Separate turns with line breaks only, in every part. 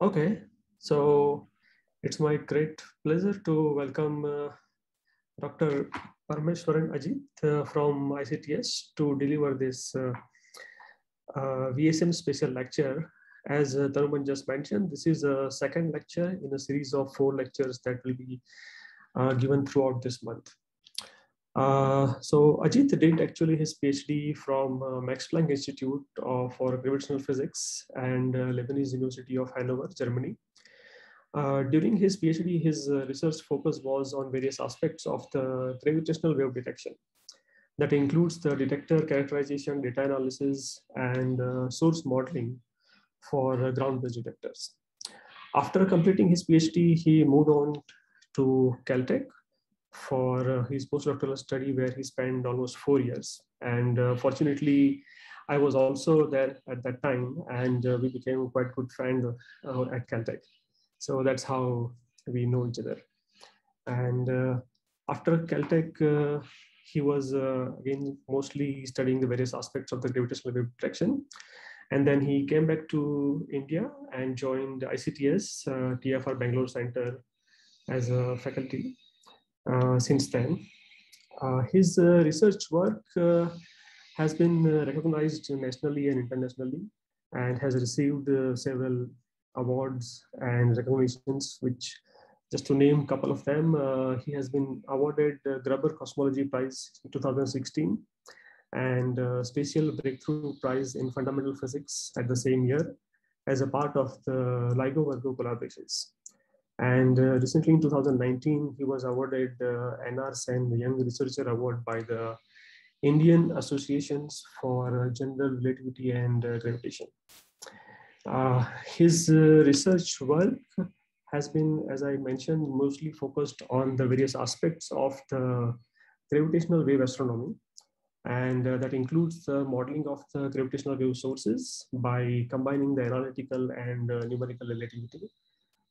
Okay, so it's my great pleasure to welcome uh, Dr. Parameswaran Ajith uh, from ICTS to deliver this uh, uh VSM special lecture. As uh, just mentioned, this is a second lecture in a series of four lectures that will be uh, given throughout this month. Uh, so Ajith did actually his PhD from uh, Max Planck Institute uh, for Gravitational Physics and uh, Leibniz University of Hanover, Germany. Uh, during his PhD, his research focus was on various aspects of the gravitational wave detection. That includes the detector characterization, data analysis, and source modeling for ground-based detectors. After completing his PhD, he moved on to Caltech for uh, his postdoctoral study where he spent almost four years. And uh, fortunately, I was also there at that time and uh, we became quite good friends uh, at Caltech. So that's how we know each other. And uh, after Caltech, uh, he was again mostly studying the various aspects of the gravitational wave detection. And then he came back to India and joined ICTS, TIFR Bangalore Center as a faculty uh, since then. Uh, his uh, research work has been recognized nationally and internationally and has received several awards and recognitions, which just to name a couple of them, uh, he has been awarded the Gruber Cosmology Prize in 2016 and uh, Special Breakthrough Prize in Fundamental Physics at the same year as a part of the LIGO Virgo collaborations. And uh, recently in 2019, he was awarded the NR Sen Young Researcher Award by the Indian Associations for General Relativity and uh, Gravitation. Uh, his uh, research work has been, as I mentioned, mostly focused on the various aspects of the gravitational wave astronomy. And uh, that includes the modeling of the gravitational wave sources by combining the analytical and uh, numerical relativity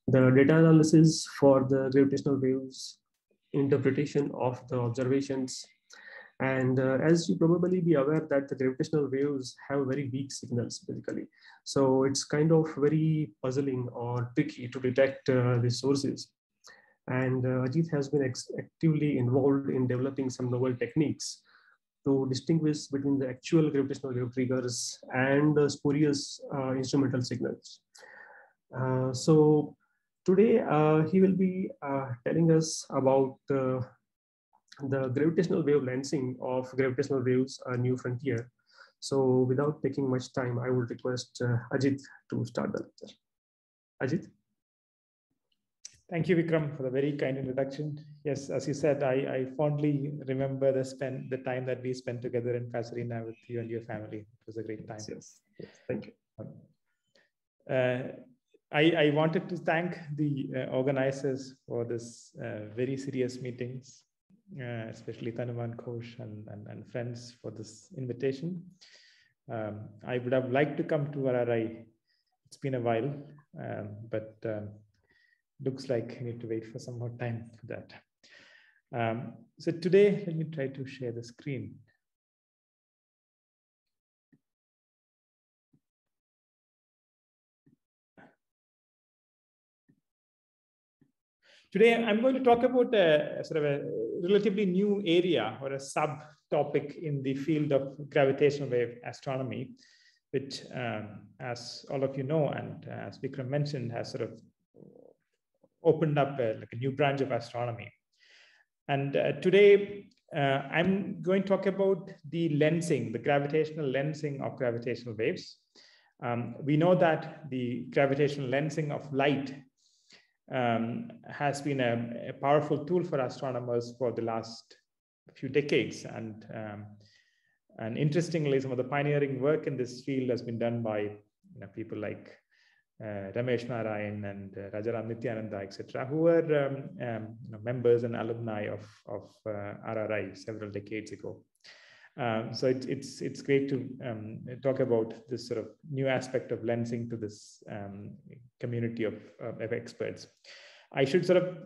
the data analysis for the gravitational waves, interpretation of the observations. And uh, as you probably be aware that the gravitational waves have very weak signals basically. So it's kind of very puzzling or tricky to detect uh, the sources. And uh, Ajith has been actively involved in developing some novel techniques to distinguish between the actual gravitational wave triggers and the spurious uh, instrumental signals. Uh, so Today, uh, he will be uh, telling us about uh, the gravitational wave lensing of gravitational waves, a new frontier. So without taking much time, I would request uh, Ajith to start the lecture. Ajith.
Thank you, Vikram, for the very kind introduction. Yes, as you said, I, I fondly remember the spend the time that we spent together in Pasadena with you and your family. It was a great time.
Yes, yes. thank you.
Uh, I, I wanted to thank the uh, organizers for this uh, very serious meetings, uh, especially Tanuman Ghosh and, and, and, friends for this invitation. Um, I would have liked to come to RRI. It's been a while, um, but um, looks like I need to wait for some more time for that. Um, so today, let me try to share the screen. Today, I'm going to talk about a sort of a relatively new area or a subtopic in the field of gravitational wave astronomy, which, um, as all of you know, and uh, as Vikram mentioned, has sort of opened up a, like a new branch of astronomy. And uh, today, uh, I'm going to talk about the lensing, the gravitational lensing of gravitational waves. Um, we know that the gravitational lensing of light um, has been a, a, powerful tool for astronomers for the last few decades. And, um, and interestingly, some of the pioneering work in this field has been done by you know, people like uh, Ramesh Narayan and uh, Rajaram Nityananda, etc., who were um, um, you know, members and alumni of, of uh, RRI several decades ago. Um, so it, it's it's great to um, talk about this sort of new aspect of lensing to this um, community of, of experts. I should sort of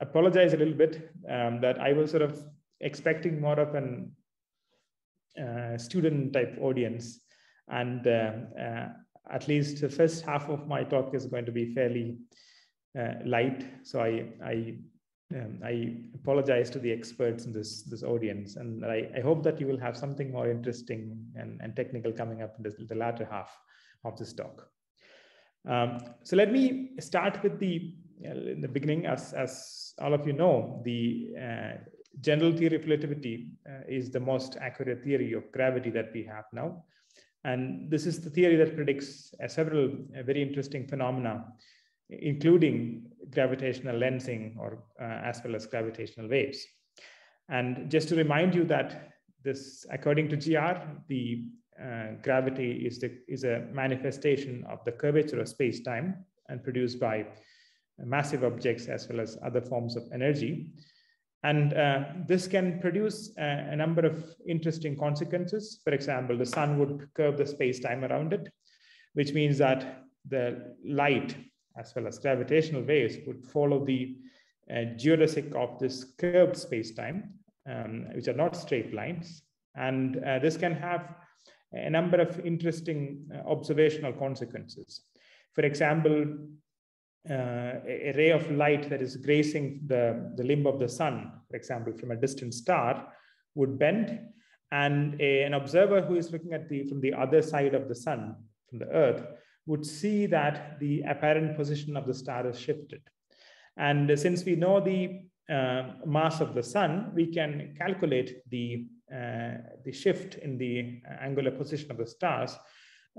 apologize a little bit um, that I was sort of expecting more of an uh, student type audience, and uh, uh, at least the first half of my talk is going to be fairly uh, light. So I, I, um, I apologize to the experts in this, this audience. And I, I hope that you will have something more interesting and, and technical coming up in this, the latter half of this talk. Um, so let me start with the, uh, in the beginning, as, as all of you know, the uh, general theory of relativity uh, is the most accurate theory of gravity that we have now. And this is the theory that predicts uh, several uh, very interesting phenomena, including gravitational lensing or uh, as well as gravitational waves. And just to remind you that this, according to GR, the uh, gravity is, the, is a manifestation of the curvature of space-time and produced by massive objects as well as other forms of energy. And uh, this can produce a, a, number of interesting consequences. For example, the sun would curve the space-time around it, which means that the light as well as gravitational waves would follow the uh, geodesic of this curved space-time, um, which are not straight lines. And uh, this can have a number of interesting uh, observational consequences. For example, uh, a ray of light that is grazing the, the limb of the sun, for example, from a distant star, would bend, and a, an observer who is looking at the from the other side of the sun, from the Earth, would see that the apparent position of the star is shifted. And since we know the uh, mass of the sun, we can calculate the uh, the shift in the angular position of the stars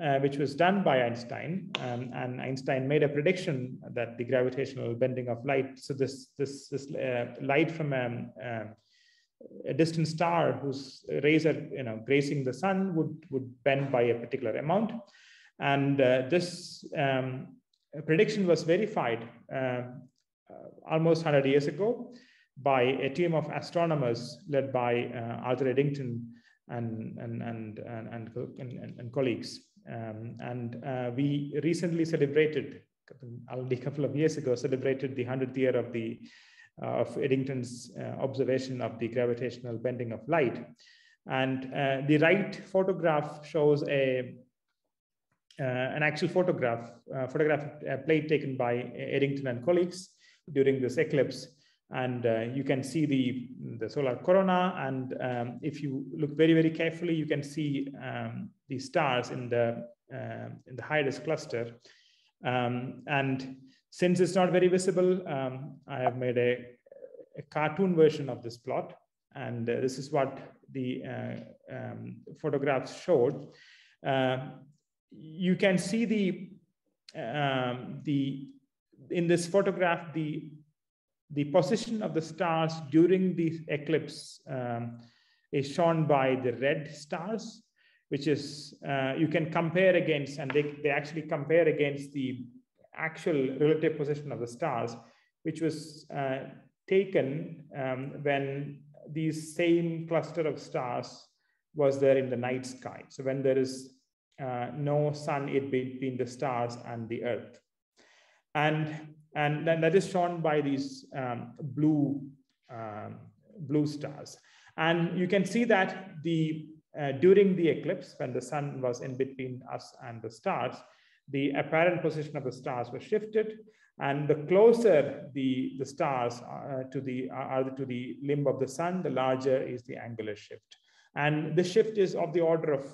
uh, which was done by Einstein. Um, and Einstein made a prediction that the gravitational bending of light, so this, this, this uh, light from a, um, uh, a distant star whose rays are you know, grazing the sun would, would bend by a particular amount. And uh, this um, prediction was verified uh, almost 100 years ago by a team of astronomers led by Arthur Eddington and, and, and, and, and, colleagues. Um, and uh, we recently celebrated, only a couple of years ago, celebrated the 100th year of the uh, of Eddington's uh, observation of the gravitational bending of light. And uh, the right photograph shows a uh, an actual photograph, uh, photograph plate taken by Eddington and colleagues during this eclipse and uh, you can see the, the solar corona. And um, if you look very, very carefully, you can see um, the stars in the, uh, in the Hyades cluster. Um, and since it's not very visible, um, I have made a, a, cartoon version of this plot. And uh, this is what the uh, um, photographs showed. Uh, you can see the, um, the in this photograph, the the position of the stars during the eclipse um, is shown by the red stars, which is, uh, you can compare against, and they, they actually compare against the actual relative position of the stars, which was uh, taken um, when these same cluster of stars was there in the night sky. So when there is uh, no sun in between the stars and the earth. And and then that is shown by these um, blue, um, blue stars. And you can see that the uh, during the eclipse, when the sun was in between us and the stars, the apparent position of the stars was shifted. And the closer the, the stars are to the, are to the limb of the sun, the larger is the angular shift. And the shift is of the order of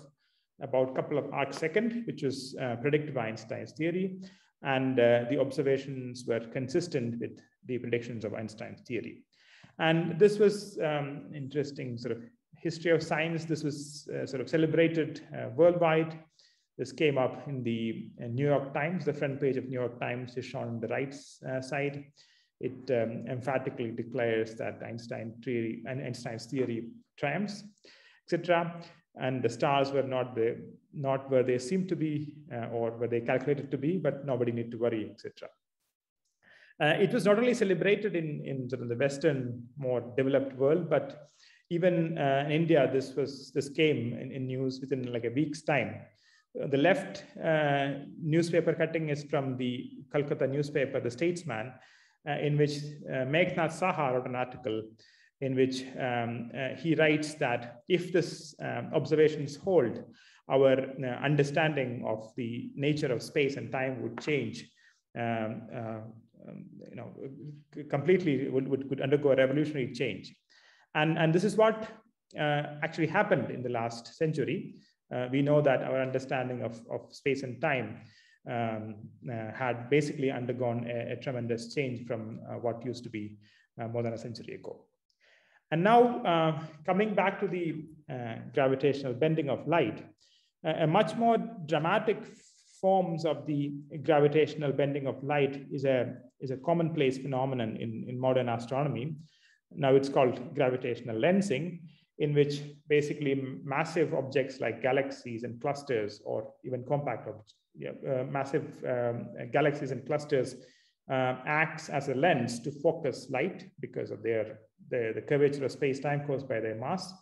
about a couple of arc second, which was uh, predicted by Einstein's theory and uh, the observations were consistent with the predictions of Einstein's theory. And this was um, interesting sort of history of science. This was uh, sort of celebrated uh, worldwide. This came up in the uh, New York Times. The front page of New York Times is shown on the right uh, side. It um, emphatically declares that Einstein theory, and Einstein's theory triumphs, etc and the stars were not the not where they seemed to be uh, or where they calculated to be, but nobody need to worry, etc. Uh, it was not only celebrated in, in sort of the Western, more developed world, but even uh, in India, this was this came in, in, news within like a week's time. Uh, the left uh, newspaper cutting is from the Calcutta newspaper, The Statesman, uh, in which Meghnad Saha wrote an article in which um, uh, he writes that if this um, observations hold, our uh, understanding of the nature of space and time would change um, uh, um, you know, completely would, would, would undergo a revolutionary change. And, and this is what uh, actually happened in the last century. Uh, we know that our understanding of, of space and time um, uh, had basically undergone a, a tremendous change from what used to be more than a century ago. And now uh, coming back to the gravitational bending of light, a much more dramatic forms of the gravitational bending of light is a, is a commonplace phenomenon in, in modern astronomy. Now it's called gravitational lensing, in which basically massive objects like galaxies and clusters, or even compact objects, yeah, uh, massive um, galaxies and clusters uh, acts as a lens to focus light because of their the, the curvature of space-time caused by their mass.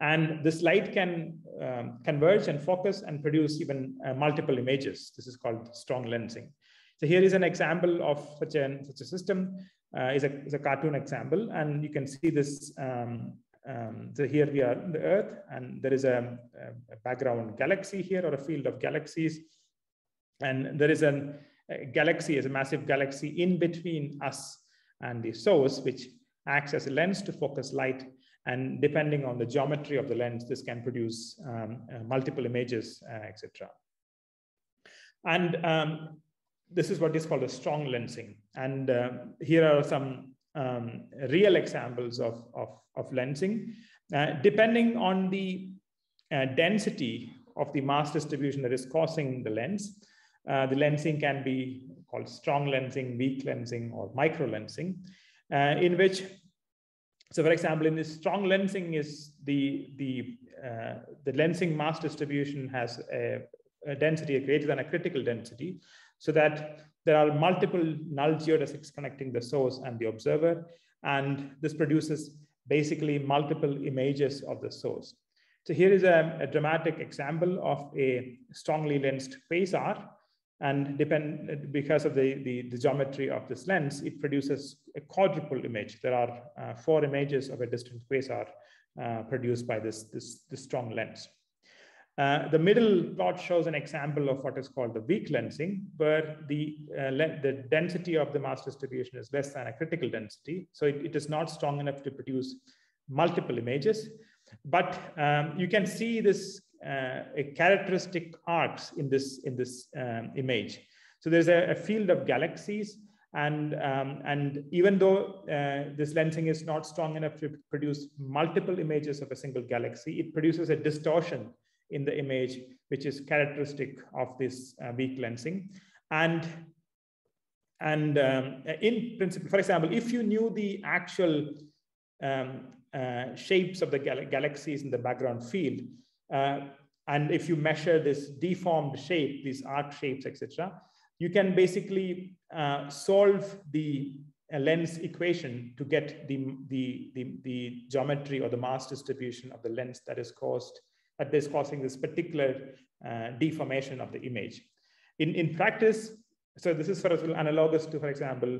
And this light can um, converge and focus and produce even uh, multiple images. This is called strong lensing. So here is an example of such a, such a system, uh, is, a, is a cartoon example. And you can see this, um, um, so here we are in the Earth and there is a, a, background galaxy here or a field of galaxies. And there is an, a galaxy, is a massive galaxy in between us and the source, which acts as a lens to focus light and depending on the geometry of the lens, this can produce um, uh, multiple images, uh, etc. And um, this is what is called a strong lensing. And uh, here are some um, real examples of, of, of lensing. Uh, depending on the uh, density of the mass distribution that is causing the lens, uh, the lensing can be called strong lensing, weak lensing, or micro lensing, in which so for example, in this strong lensing is the, the, uh, the lensing mass distribution has a, a, density greater than a critical density so that there are multiple null geodesics connecting the source and the observer. And this produces basically multiple images of the source. So here is a, a dramatic example of a strongly lensed quasar and depend because of the, the, the, geometry of this lens, it produces a quadruple image. There are uh, four images of a distant quasar uh, produced by this, this, this strong lens. Uh, the middle plot shows an example of what is called the weak lensing, where the, uh, the density of the mass distribution is less than a critical density. So it, it is not strong enough to produce multiple images. But um, you can see this characteristic arcs in this, in this um, image. So there's a, a, field of galaxies and, um, and even though uh, this lensing is not strong enough to produce multiple images of a single galaxy, it produces a distortion in the image, which is characteristic of this uh, weak lensing. And, and um, in principle, for example, if you knew the actual um, uh, shapes of the gal galaxies in the background field, uh, and if you measure this deformed shape, these arc shapes, etc., you can basically uh, solve the uh, lens equation to get the, the, the, the, geometry or the mass distribution of the lens that is caused, that is causing this particular uh, deformation of the image. In, in practice, so this is for of analogous to, for example,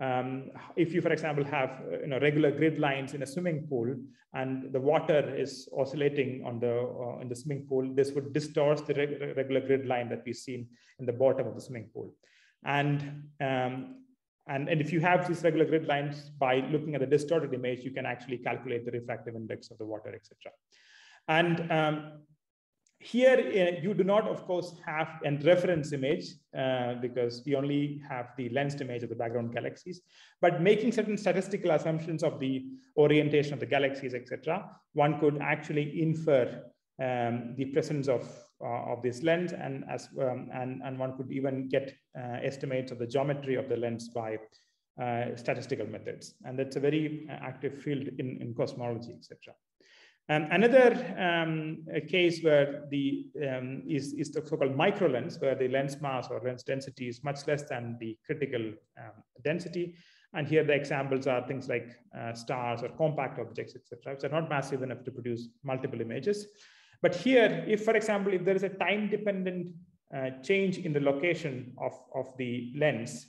um, if you, for example, have uh, you know, regular grid lines in a swimming pool and the water is oscillating on the, uh, in the swimming pool, this would distort the reg regular grid line that we see in the bottom of the swimming pool. And, um, and, and if you have these regular grid lines, by looking at the distorted image, you can actually calculate the refractive index of the water, etc. And um, here, uh, you do not, of course, have a reference image uh, because we only have the lensed image of the background galaxies. But making certain statistical assumptions of the orientation of the galaxies, etc., one could actually infer um, the presence of uh, of this lens, and as um, and and one could even get uh, estimates of the geometry of the lens by uh, statistical methods. And that's a very uh, active field in in cosmology, etc. Um, another um, case where the um, is, is the so-called micro lens, where the lens mass or lens density is much less than the critical um, density. And here the examples are things like uh, stars or compact objects, etc., which are not massive enough to produce multiple images. But here, if, for example, if there is a time-dependent uh, change in the location of, of the lens,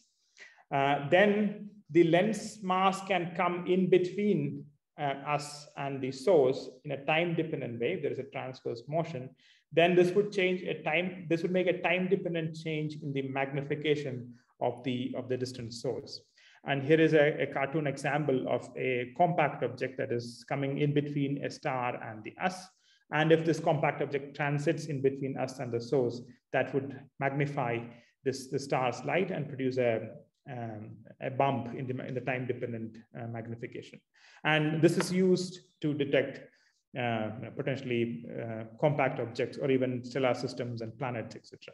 uh, then the lens mass can come in between us and the source in a time dependent way. if There is a transverse motion. then this would change a time, this would make a time dependent change in the magnification of the, of the distant source. And here is a, a, cartoon example of a compact object that is coming in between a star and the us. And if this compact object transits in between us and the source, that would magnify this the star's light and produce a, um, a bump in the, in the time-dependent uh, magnification. And this is used to detect uh, potentially uh, compact objects or even stellar systems and planets, etc.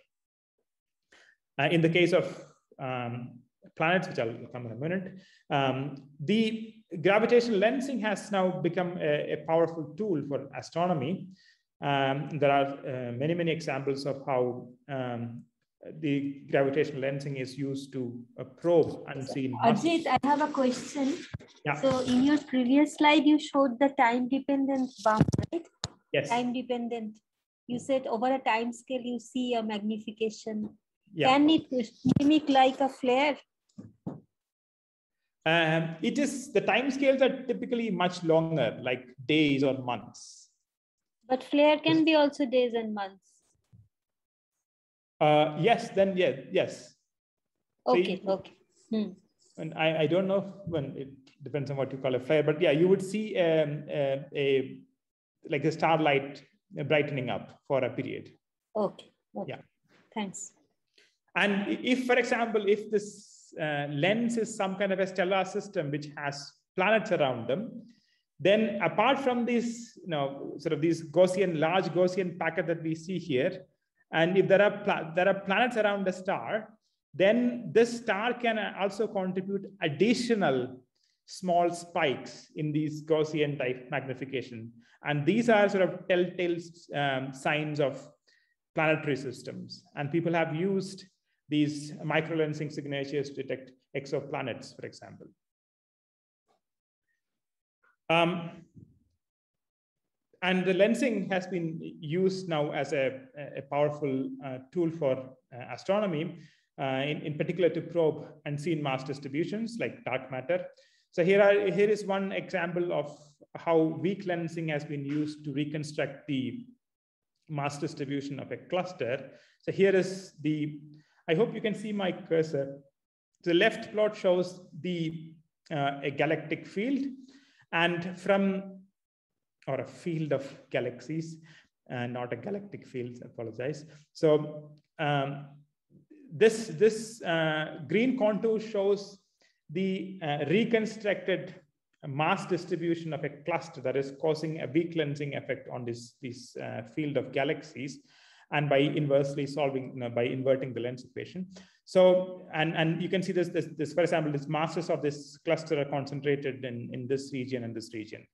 Uh, in the case of um, planets, which I'll come in a minute, um, the gravitational lensing has now become a, a powerful tool for astronomy. Um, there are uh, many, many examples of how um, the gravitational lensing is used to uh, probe unseen.
Ajith, I have a question. Yeah. So in your previous slide, you showed the time dependent bump, right?
Yes.
Time dependent. You said over a time scale, you see a magnification. Yeah. Can it mimic like a flare?
Um, it is the time scales are typically much longer, like days or months.
But flare can be also days and months.
Uh, yes, then yeah, yes.
Okay, so okay. Hmm.
And I, I don't know when it depends on what you call a flare, but yeah, you would see um, a, a like a starlight brightening up for a period.
Okay. okay. Yeah. Thanks.
And if, for example, if this uh, lens is some kind of a stellar system which has planets around them, then apart from these, you know, sort of these Gaussian, large Gaussian packet that we see here, and if there are, there are planets around the star, then this star can also contribute additional small spikes in these Gaussian type magnification. And these are sort of telltale um, signs of planetary systems. And people have used these microlensing signatures to detect exoplanets, for example. Um, and the lensing has been used now as a, a powerful uh, tool for uh, astronomy, uh, in, in particular to probe unseen mass distributions like dark matter. So here, are, here is one example of how weak lensing has been used to reconstruct the mass distribution of a cluster. So here is the, I hope you can see my cursor. The left plot shows the uh, a galactic field. And from or a field of galaxies, and not a galactic field, I apologize. So um, this, this uh, green contour shows the uh, reconstructed mass distribution of a cluster that is causing a weak lensing effect on this, this uh, field of galaxies and by inversely solving, you know, by inverting the lens equation. So, and, and you can see this, this, this, for example, this masses of this cluster are concentrated in, in this region and this region.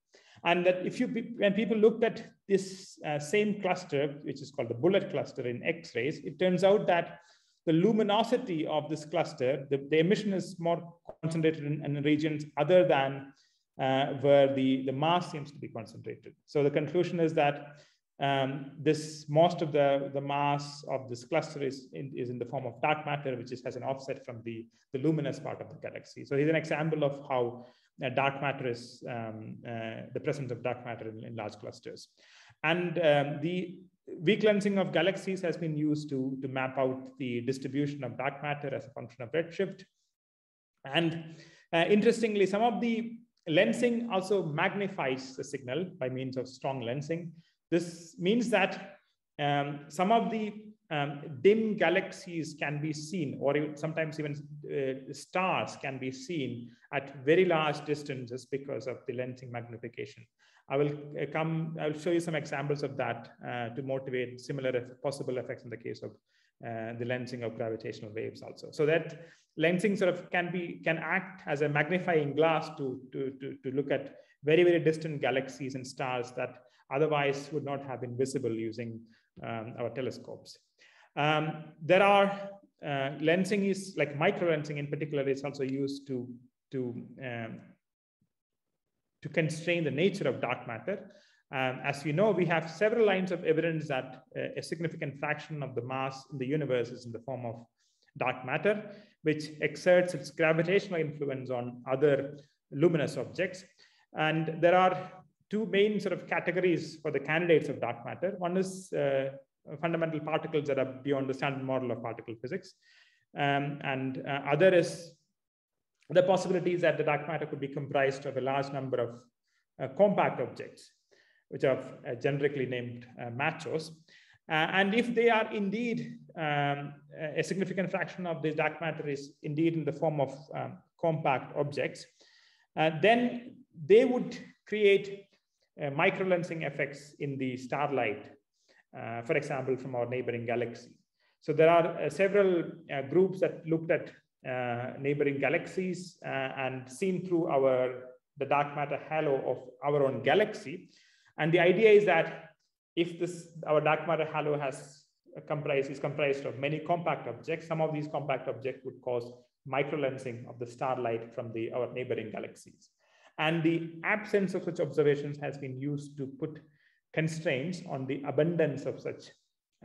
And that if you, when people looked at this uh, same cluster, which is called the bullet cluster in X-rays, it turns out that the luminosity of this cluster, the, the emission is more concentrated in, in regions other than uh, where the, the mass seems to be concentrated. So the conclusion is that um, this most of the, the mass of this cluster is in, is in the form of dark matter, which is, has an offset from the, the luminous part of the galaxy. So here's an example of how dark matter is um, uh, the presence of dark matter in, in large clusters. And um, the weak lensing of galaxies has been used to, to map out the distribution of dark matter as a function of redshift. And uh, interestingly, some of the lensing also magnifies the signal by means of strong lensing. This means that um, some of the um, dim galaxies can be seen, or sometimes even uh, stars can be seen at very large distances because of the lensing magnification. I will uh, come, I will show you some examples of that uh, to motivate similar possible effects in the case of uh, the lensing of gravitational waves also. So that lensing sort of can be, can act as a magnifying glass to, to, to, to look at very, very distant galaxies and stars that otherwise would not have been visible using um, our telescopes. Um, there are uh, lensing is like micro lensing in particular is also used to to um, to constrain the nature of dark matter. Um, as you know, we have several lines of evidence that uh, a significant fraction of the mass in the universe is in the form of dark matter, which exerts its gravitational influence on other luminous objects. And there are two main sort of categories for the candidates of dark matter. One is uh, fundamental particles that are beyond the standard model of particle physics. Um, and uh, other is the possibilities that the dark matter could be comprised of a large number of uh, compact objects, which are uh, generically named uh, machos. Uh, and if they are indeed um, a significant fraction of this dark matter is indeed in the form of um, compact objects, uh, then they would create uh, microlensing effects in the starlight, uh, for example, from our neighboring galaxy. So there are uh, several uh, groups that looked at neighboring galaxies and seen through our the dark matter halo of our own galaxy. And the idea is that if this our dark matter halo has comprised is comprised of many compact objects, some of these compact objects would cause microlensing of the starlight from the our neighboring galaxies. And the absence of such observations has been used to put constraints on the abundance of such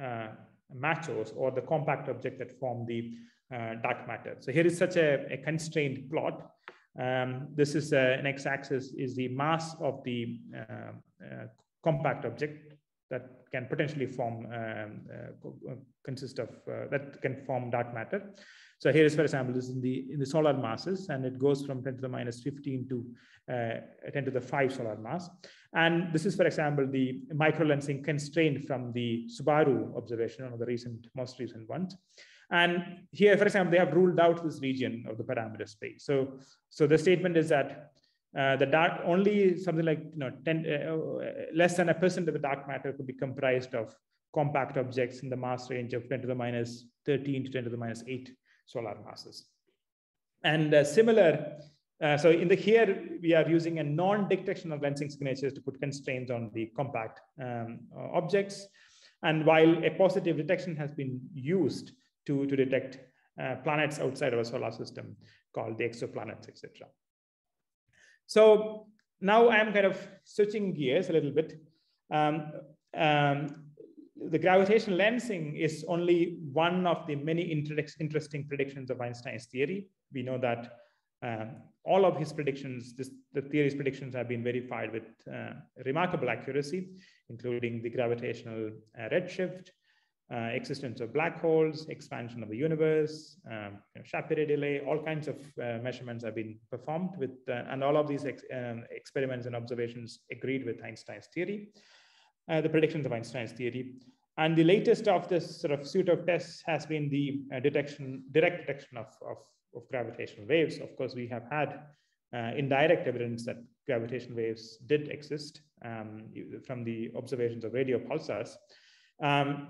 uh, machos or the compact object that form the uh, dark matter. So here is such a, a constrained plot. Um, this is uh, an x-axis is the mass of the uh, uh, compact object that can potentially form um, uh, consist of that can form dark matter. So here is, for example, this is in the, in the solar masses, and it goes from 10 to the minus 15 to uh, 10 to the 5 solar mass. And this is, for example, the microlensing constraint from the Subaru observation, one of the recent, most recent ones. And here, for example, they have ruled out this region of the parameter space. So, so the statement is that uh, the dark only something like you know 10 uh, less than a percent of the dark matter could be comprised of compact objects in the mass range of 10 to the minus 13 to 10 to the minus 8 solar masses. And uh, similar, uh, so in the here, we are using a non-detectional lensing signatures to put constraints on the compact um, objects. And while a positive detection has been used to, to detect uh, planets outside our solar system called the exoplanets, etc. So now I'm kind of switching gears a little bit. Um, um, the gravitational lensing is only one of the many interesting predictions of Einstein's theory. We know that um, all of his predictions, this, the theory's predictions have been verified with uh, remarkable accuracy, including the gravitational uh, redshift, uh, existence of black holes, expansion of the universe, um, you know, Shapiro delay, all kinds of uh, measurements have been performed with, uh, and all of these ex um, experiments and observations agreed with Einstein's theory uh, the predictions of Einstein's theory. And the latest of this sort of suite of tests has been the uh, detection, direct detection of, of, of, gravitational waves. Of course, we have had uh, indirect evidence that gravitational waves did exist um, from the observations of radio pulsars. Um,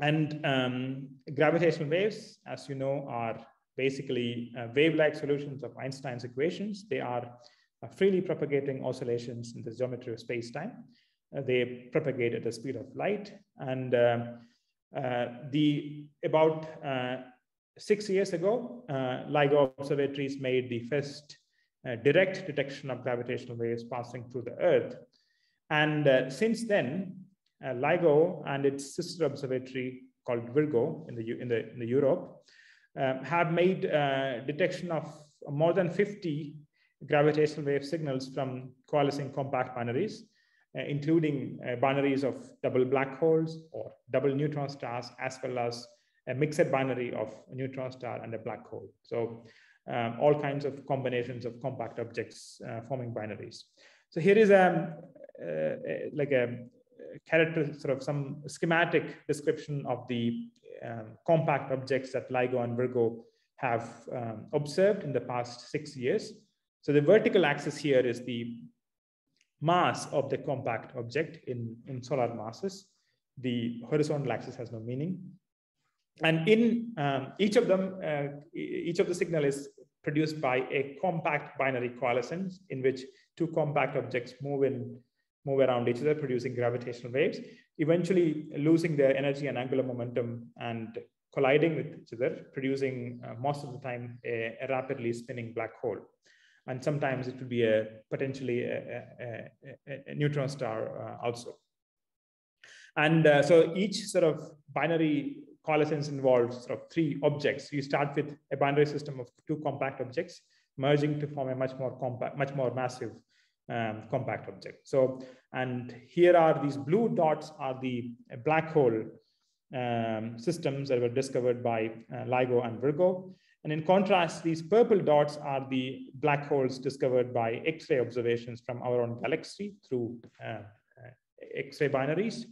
and um, gravitational waves, as you know, are basically uh, wave-like solutions of Einstein's equations. They are uh, freely propagating oscillations in the geometry of space-time. Uh, they propagate at the speed of light. And uh, uh, the about six years ago, LIGO observatories made the first direct detection of gravitational waves passing through the Earth. And since then, LIGO and its sister observatory called Virgo in the, in the, in the Europe um, have made uh, detection of more than 50 gravitational wave signals from coalescing compact binaries including uh, binaries of double black holes or double neutron stars, as well as a mixed binary of a neutron star and a black hole. So um, all kinds of combinations of compact objects uh, forming binaries. So here is um, uh, like a character, sort of some schematic description of the um, compact objects that LIGO and Virgo have um, observed in the past six years. So the vertical axis here is the mass of the compact object in, in solar masses. The horizontal axis has no meaning. And in um, each of them, uh, each of the signal is produced by a compact binary coalescence in which two compact objects move in, move around each other, producing gravitational waves, eventually losing their energy and angular momentum and colliding with each other, producing uh, most of the time a, a rapidly spinning black hole and sometimes it would be a potentially a, a, a, neutron star uh, also. And uh, so each sort of binary coalescence involves sort of three objects. You start with a binary system of two compact objects merging to form a much more compact, much more massive um, compact object. So, and here are these blue dots are the black hole um, systems that were discovered by uh, LIGO and Virgo. And in contrast, these purple dots are the black holes discovered by X-ray observations from our own galaxy through uh, uh X-ray binaries.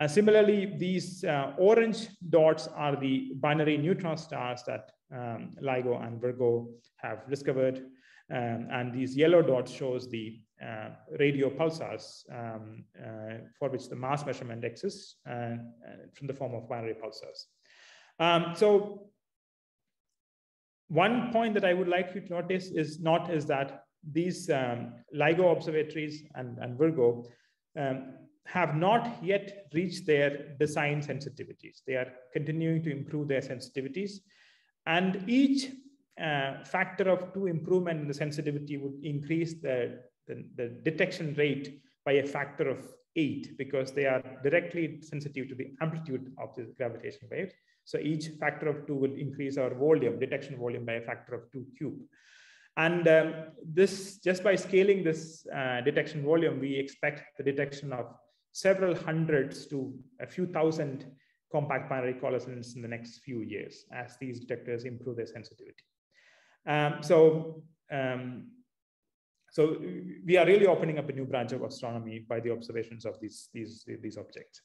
Uh, similarly, these uh, orange dots are the binary neutron stars that um, LIGO and Virgo have discovered. Um, and these yellow dots shows the uh, radio pulsars um, uh, for which the mass measurement exists uh, from the form of binary pulsars. Um, so one point that I would like you to notice is not is that these um, LIGO observatories and, and Virgo um, have not yet reached their design sensitivities. They are continuing to improve their sensitivities. And each uh, factor of two improvement in the sensitivity would increase the, the, the, detection rate by a factor of eight because they are directly sensitive to the amplitude of the gravitational wave. So each factor of two will increase our volume, detection volume by a factor of two cube. And um, this, just by scaling this uh, detection volume, we expect the detection of several hundreds to a few thousand compact binary coalescence in the next few years as these detectors improve their sensitivity. Um, so, um, so we are really opening up a new branch of astronomy by the observations of these, these, these objects.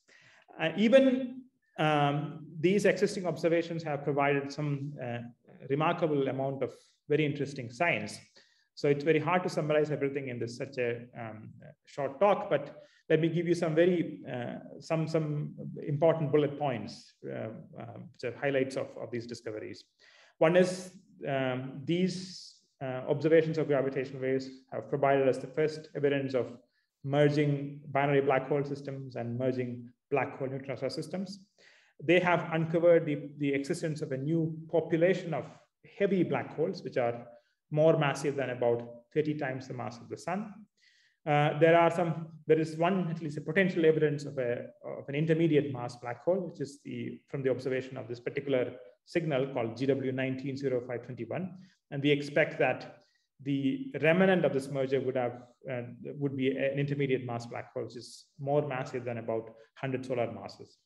Uh, even um, these existing observations have provided some uh, remarkable amount of very interesting science. So it's very hard to summarize everything in this such a um, short talk, but let me give you some very uh, some some important bullet points, uh, uh, highlights of, of these discoveries. One is um, these uh, observations of gravitational waves have provided us the first evidence of merging binary black hole systems and merging black hole neutron star systems. They have uncovered the, the existence of a new population of heavy black holes, which are more massive than about 30 times the mass of the sun. Uh, there are some, there is one, at least a potential evidence of, a, of an intermediate mass black hole, which is the, from the observation of this particular signal called GW190521. And we expect that the remnant of this merger would have uh, would be an intermediate mass black hole, which is more massive than about 100 solar masses.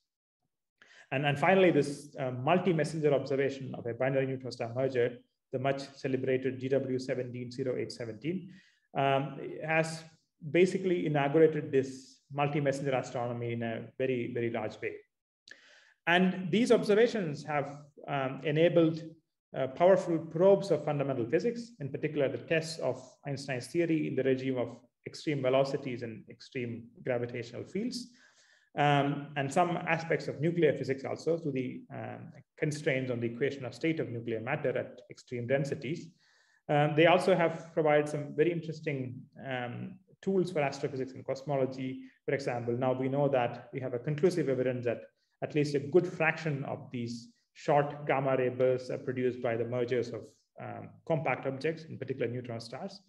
And, and finally, this uh, multi-messenger observation of a binary neutron star merger, the much celebrated GW170817, um, has basically inaugurated this multi-messenger astronomy in a very, very large way. And these observations have um, enabled uh, powerful probes of fundamental physics, in particular the tests of Einstein's theory in the regime of extreme velocities and extreme gravitational fields, um, and some aspects of nuclear physics also to the um, constraints on the equation of state of nuclear matter at extreme densities. Um, they also have provided some very interesting um, tools for astrophysics and cosmology. For example, now we know that we have a conclusive evidence that at least a good fraction of these short gamma ray bursts are produced by the mergers of um, compact objects, in particular neutron stars.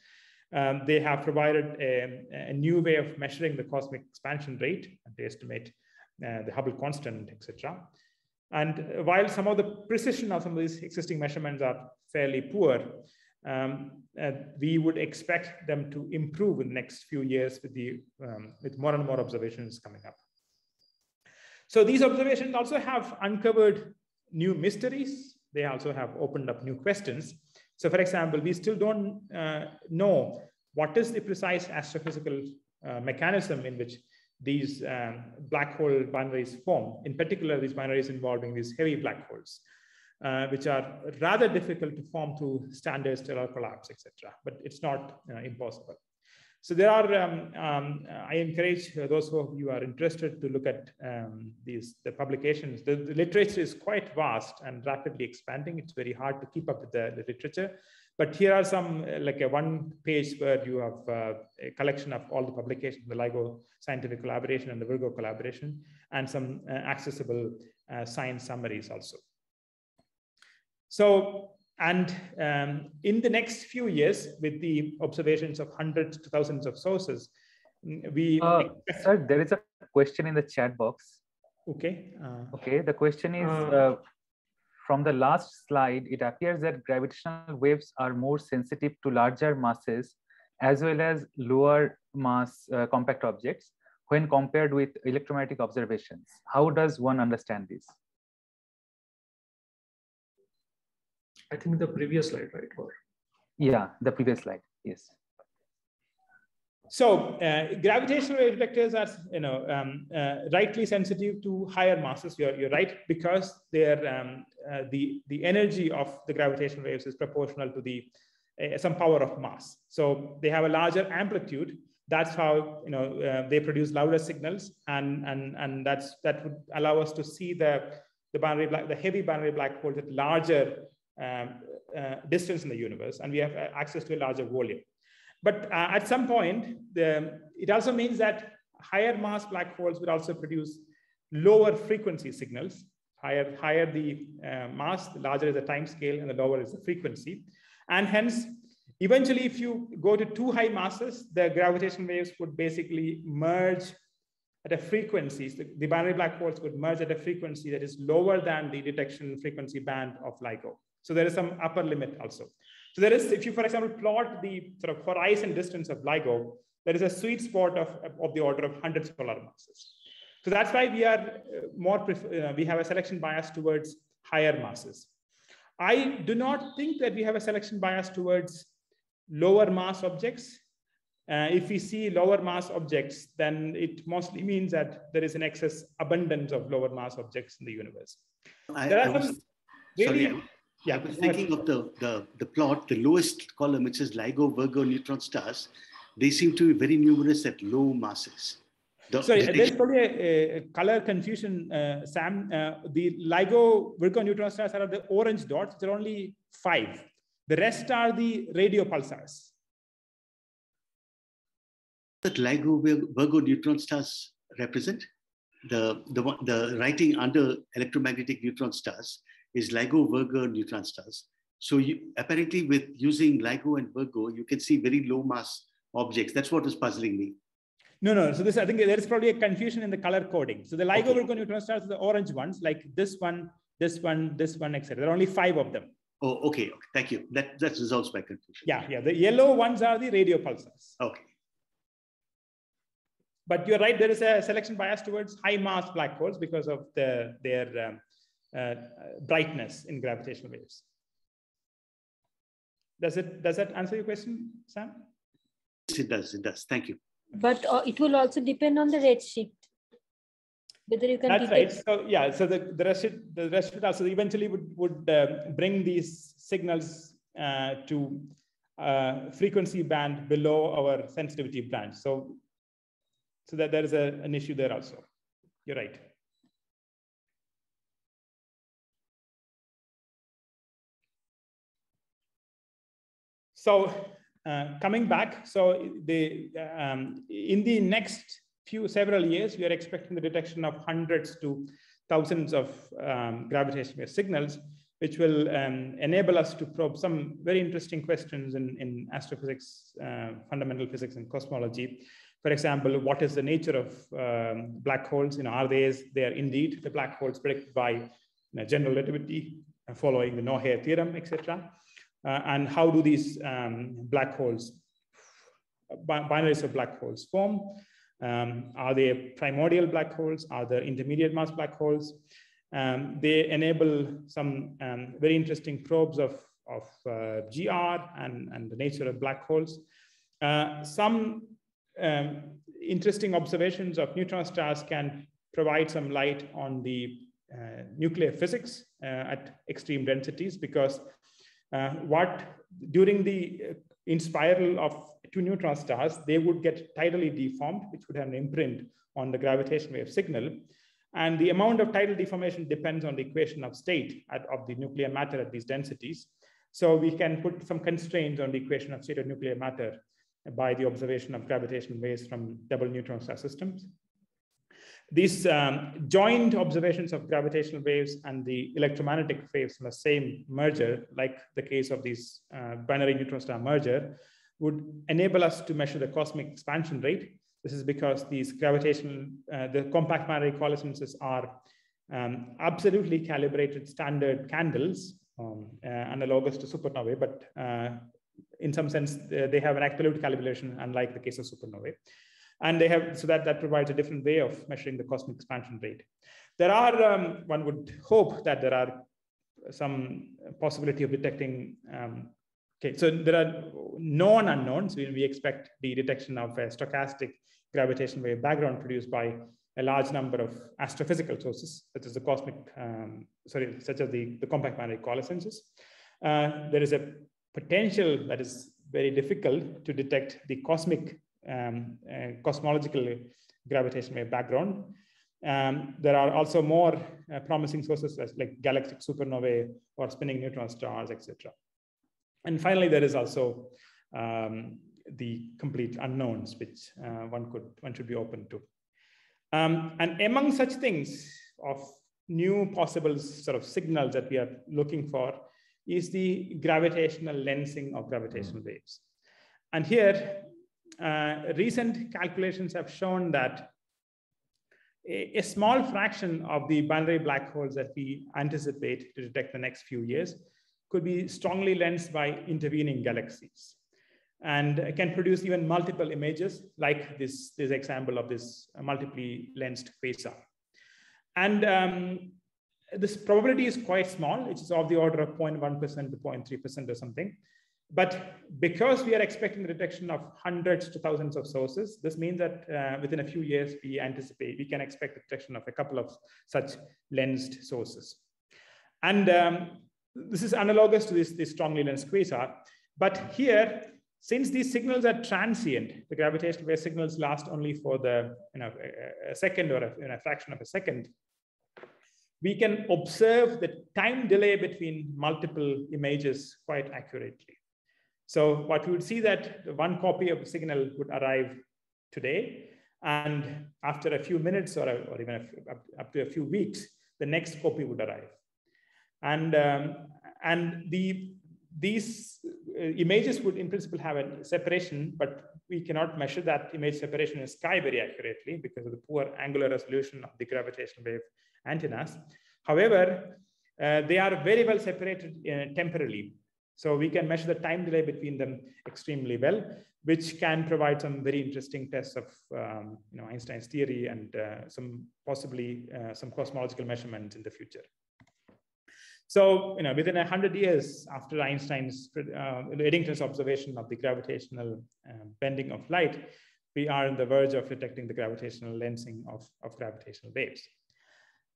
Um, they have provided a, a, new way of measuring the cosmic expansion rate and to estimate uh, the Hubble constant, etc. And while some of the precision of some of these existing measurements are fairly poor, um, uh, we would expect them to improve in the next few years with, the, um, with more and more observations coming up. So these observations also have uncovered new mysteries. They also have opened up new questions. So for example, we still don't uh, know what is the precise astrophysical uh, mechanism in which these um, black hole binaries form, in particular, these binaries involving these heavy black holes, uh, which are rather difficult to form through standard stellar collapse, etc. But it's not uh, impossible. So there are, um, um, I encourage those of you who are interested to look at um, these the publications. The, the, literature is quite vast and rapidly expanding. It's very hard to keep up with the, the literature. But here are some, uh, like a one page where you have uh, a collection of all the publications, the LIGO scientific collaboration and the Virgo collaboration, and some uh, accessible uh, science summaries also. So and um, in the next few years, with the observations of hundreds to thousands of sources, mm, we.
Uh, sir, there is a question in the chat box.
Okay. Uh,
okay. The question is uh, uh, from the last slide, it appears that gravitational waves are more sensitive to larger masses as well as lower mass uh, compact objects when compared with electromagnetic observations. How does one understand this?
I think the previous slide, right? Or...
Yeah, the previous slide, yes.
So uh, gravitational wave detectors are, you know, um, uh, rightly sensitive to higher masses. You're, you're right because they're um, uh, the the energy of the gravitational waves is proportional to the uh, some power of mass. So they have a larger amplitude. That's how you know uh, they produce louder signals, and and and that's that would allow us to see the the binary black the heavy binary black holes at larger um, uh, distance in the universe, and we have access to a larger volume. But uh, at some point, the, it also means that higher mass black holes will also produce lower frequency signals. Higher, higher the uh, mass, the larger is the time scale, and the lower is the frequency. And hence, eventually, if you go to too high masses, the gravitational waves would basically merge at a frequency. The binary black holes would merge at a frequency that is lower than the detection frequency band of LIGO. So there is some upper limit also. So there is, if you, for example, plot the sort of horizon distance of LIGO, there is a sweet spot of, of the order of 100 solar masses. So that's why we are uh, more, uh, we have a selection bias towards higher masses. I do not think that we have a selection bias towards lower mass objects. Uh, if we see lower mass objects, then it mostly means that there is an excess abundance of lower mass objects in the universe.
I, there are I was, some really sorry, yeah, I was thinking of the, the, the plot, the lowest column, which is LIGO, Virgo, neutron stars. They seem to be very numerous at low masses.
The Sorry, there's probably a, a, color confusion, uh, Sam. Uh, the LIGO, Virgo neutron stars are the orange dots. There are only five. The rest are the radio pulsars.
That LIGO, Virgo neutron stars represent? The, the, the writing under electromagnetic neutron stars is LIGO Virgo neutron stars. So you, apparently with using LIGO and Virgo, you can see very low mass objects. That's what was puzzling me.
No, no. So this, I think there is probably a confusion in the color coding. So the LIGO okay. Virgo neutron stars are the orange ones, like this one, this one, this one, etc. There are only five of them.
Oh, okay. okay. Thank you. That that resolves my confusion.
Yeah, yeah. The yellow ones are the radio pulsars.
Okay.
But you're right. There is a selection bias towards high mass black holes because of the their um, brightness in gravitational waves. Does it does that answer your question, Sam?
Yes, it does. It does. Thank you.
But uh, it will also depend on the redshift. Whether you can.
That's detect... right. So yeah. So the the redshift the redshift also eventually would would uh, bring these signals uh, to uh, frequency band below our sensitivity band. So so that there is a, an issue there also. You're right. So uh, coming back, so the um, in the next few several years, we are expecting the detection of hundreds to thousands of um, gravitational wave signals, which will um, enable us to probe some very interesting questions in, in astrophysics, uh, fundamental physics, and cosmology. For example, what is the nature of um, black holes? You know, are they they are indeed the black holes predicted by you know, general relativity, following the No-Hair theorem, etc. Uh, and how do these um, black holes, binaries of black holes form? Um, are they primordial black holes? Are they intermediate mass black holes? Um, they enable some um, very interesting probes of, of uh, GR and, and the nature of black holes. Uh, some um, interesting observations of neutron stars can provide some light on the uh, nuclear physics uh, at extreme densities because what during the uh, inspiral of two neutron stars, they would get tidally deformed, which would have an imprint on the gravitational wave signal. And the amount of tidal deformation depends on the equation of state at, of the nuclear matter at these densities. So we can put some constraints on the equation of state of nuclear matter by the observation of gravitational waves from double neutron star systems. These um, joint observations of gravitational waves and the electromagnetic waves from the same merger, like the case of these uh, binary neutron star merger, would enable us to measure the cosmic expansion rate. This is because these gravitational, uh, the compact binary coalescences are um, absolutely calibrated standard candles, um, uh, analogous to supernovae, but uh, in some sense, they have an absolute calibration, unlike the case of supernovae. And they have, so that, that provides a different way of measuring the cosmic expansion rate. There are, um, one would hope that there are some possibility of detecting, um, okay, so there are known unknowns. We, we expect the detection of a stochastic gravitational wave background produced by a large number of astrophysical sources, such as the cosmic, um, sorry, such as the, the compact magnetic coalescences. Uh, there is a potential that is very difficult to detect the cosmic um, uh, cosmological gravitational wave background. Um, there are also more uh, promising sources like galactic supernovae or spinning neutron stars, etc. And finally, there is also um, the complete unknowns, which uh, one could one should be open to. Um, and among such things of new possible sort of signals that we are looking for is the gravitational lensing of gravitational waves. And here, recent calculations have shown that a, a, small fraction of the binary black holes that we anticipate to detect the next few years could be strongly lensed by intervening galaxies and can produce even multiple images like this, this example of this multiply lensed quasar. And um, this probability is quite small. It's of the order of 0.1% to 0.3% or something. But because we are expecting the detection of hundreds to thousands of sources, this means that uh, within a few years, we anticipate, we can expect the detection of a couple of such lensed sources. And um, this is analogous to this, this strongly lensed quasar. But here, since these signals are transient, the gravitational wave signals last only for the you know, a, second or a, you know, a fraction of a second, we can observe the time delay between multiple images quite accurately. So what we would see that one copy of the signal would arrive today, and after a few minutes or, or even up, up, to a few weeks, the next copy would arrive. And, um, and the, these uh, images would in principle have a separation, but we cannot measure that image separation in sky very accurately because of the poor angular resolution of the gravitational wave antennas. However, uh, they are very well separated uh, temporally. So we can measure the time delay between them extremely well, which can provide some very interesting tests of um, you know, Einstein's theory and uh, some possibly uh, some cosmological measurements in the future. So, you know, within a hundred years after Einstein's, uh, Eddington's observation of the gravitational uh, bending of light, we are on the verge of detecting the gravitational lensing of, of gravitational waves.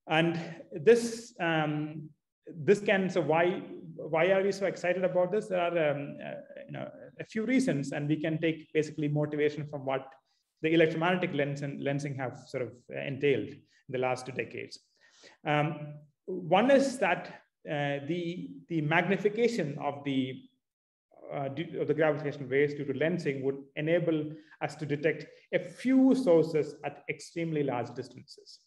And this, um, this can, so why, why are we so excited about this? There are um, uh, you know, a few reasons, and we can take basically motivation from what the electromagnetic lens and lensing have sort of entailed in the last two decades. Um, one is that uh, the, the magnification of the uh, of the gravitational waves due to lensing would enable us to detect a few sources at extremely large distances.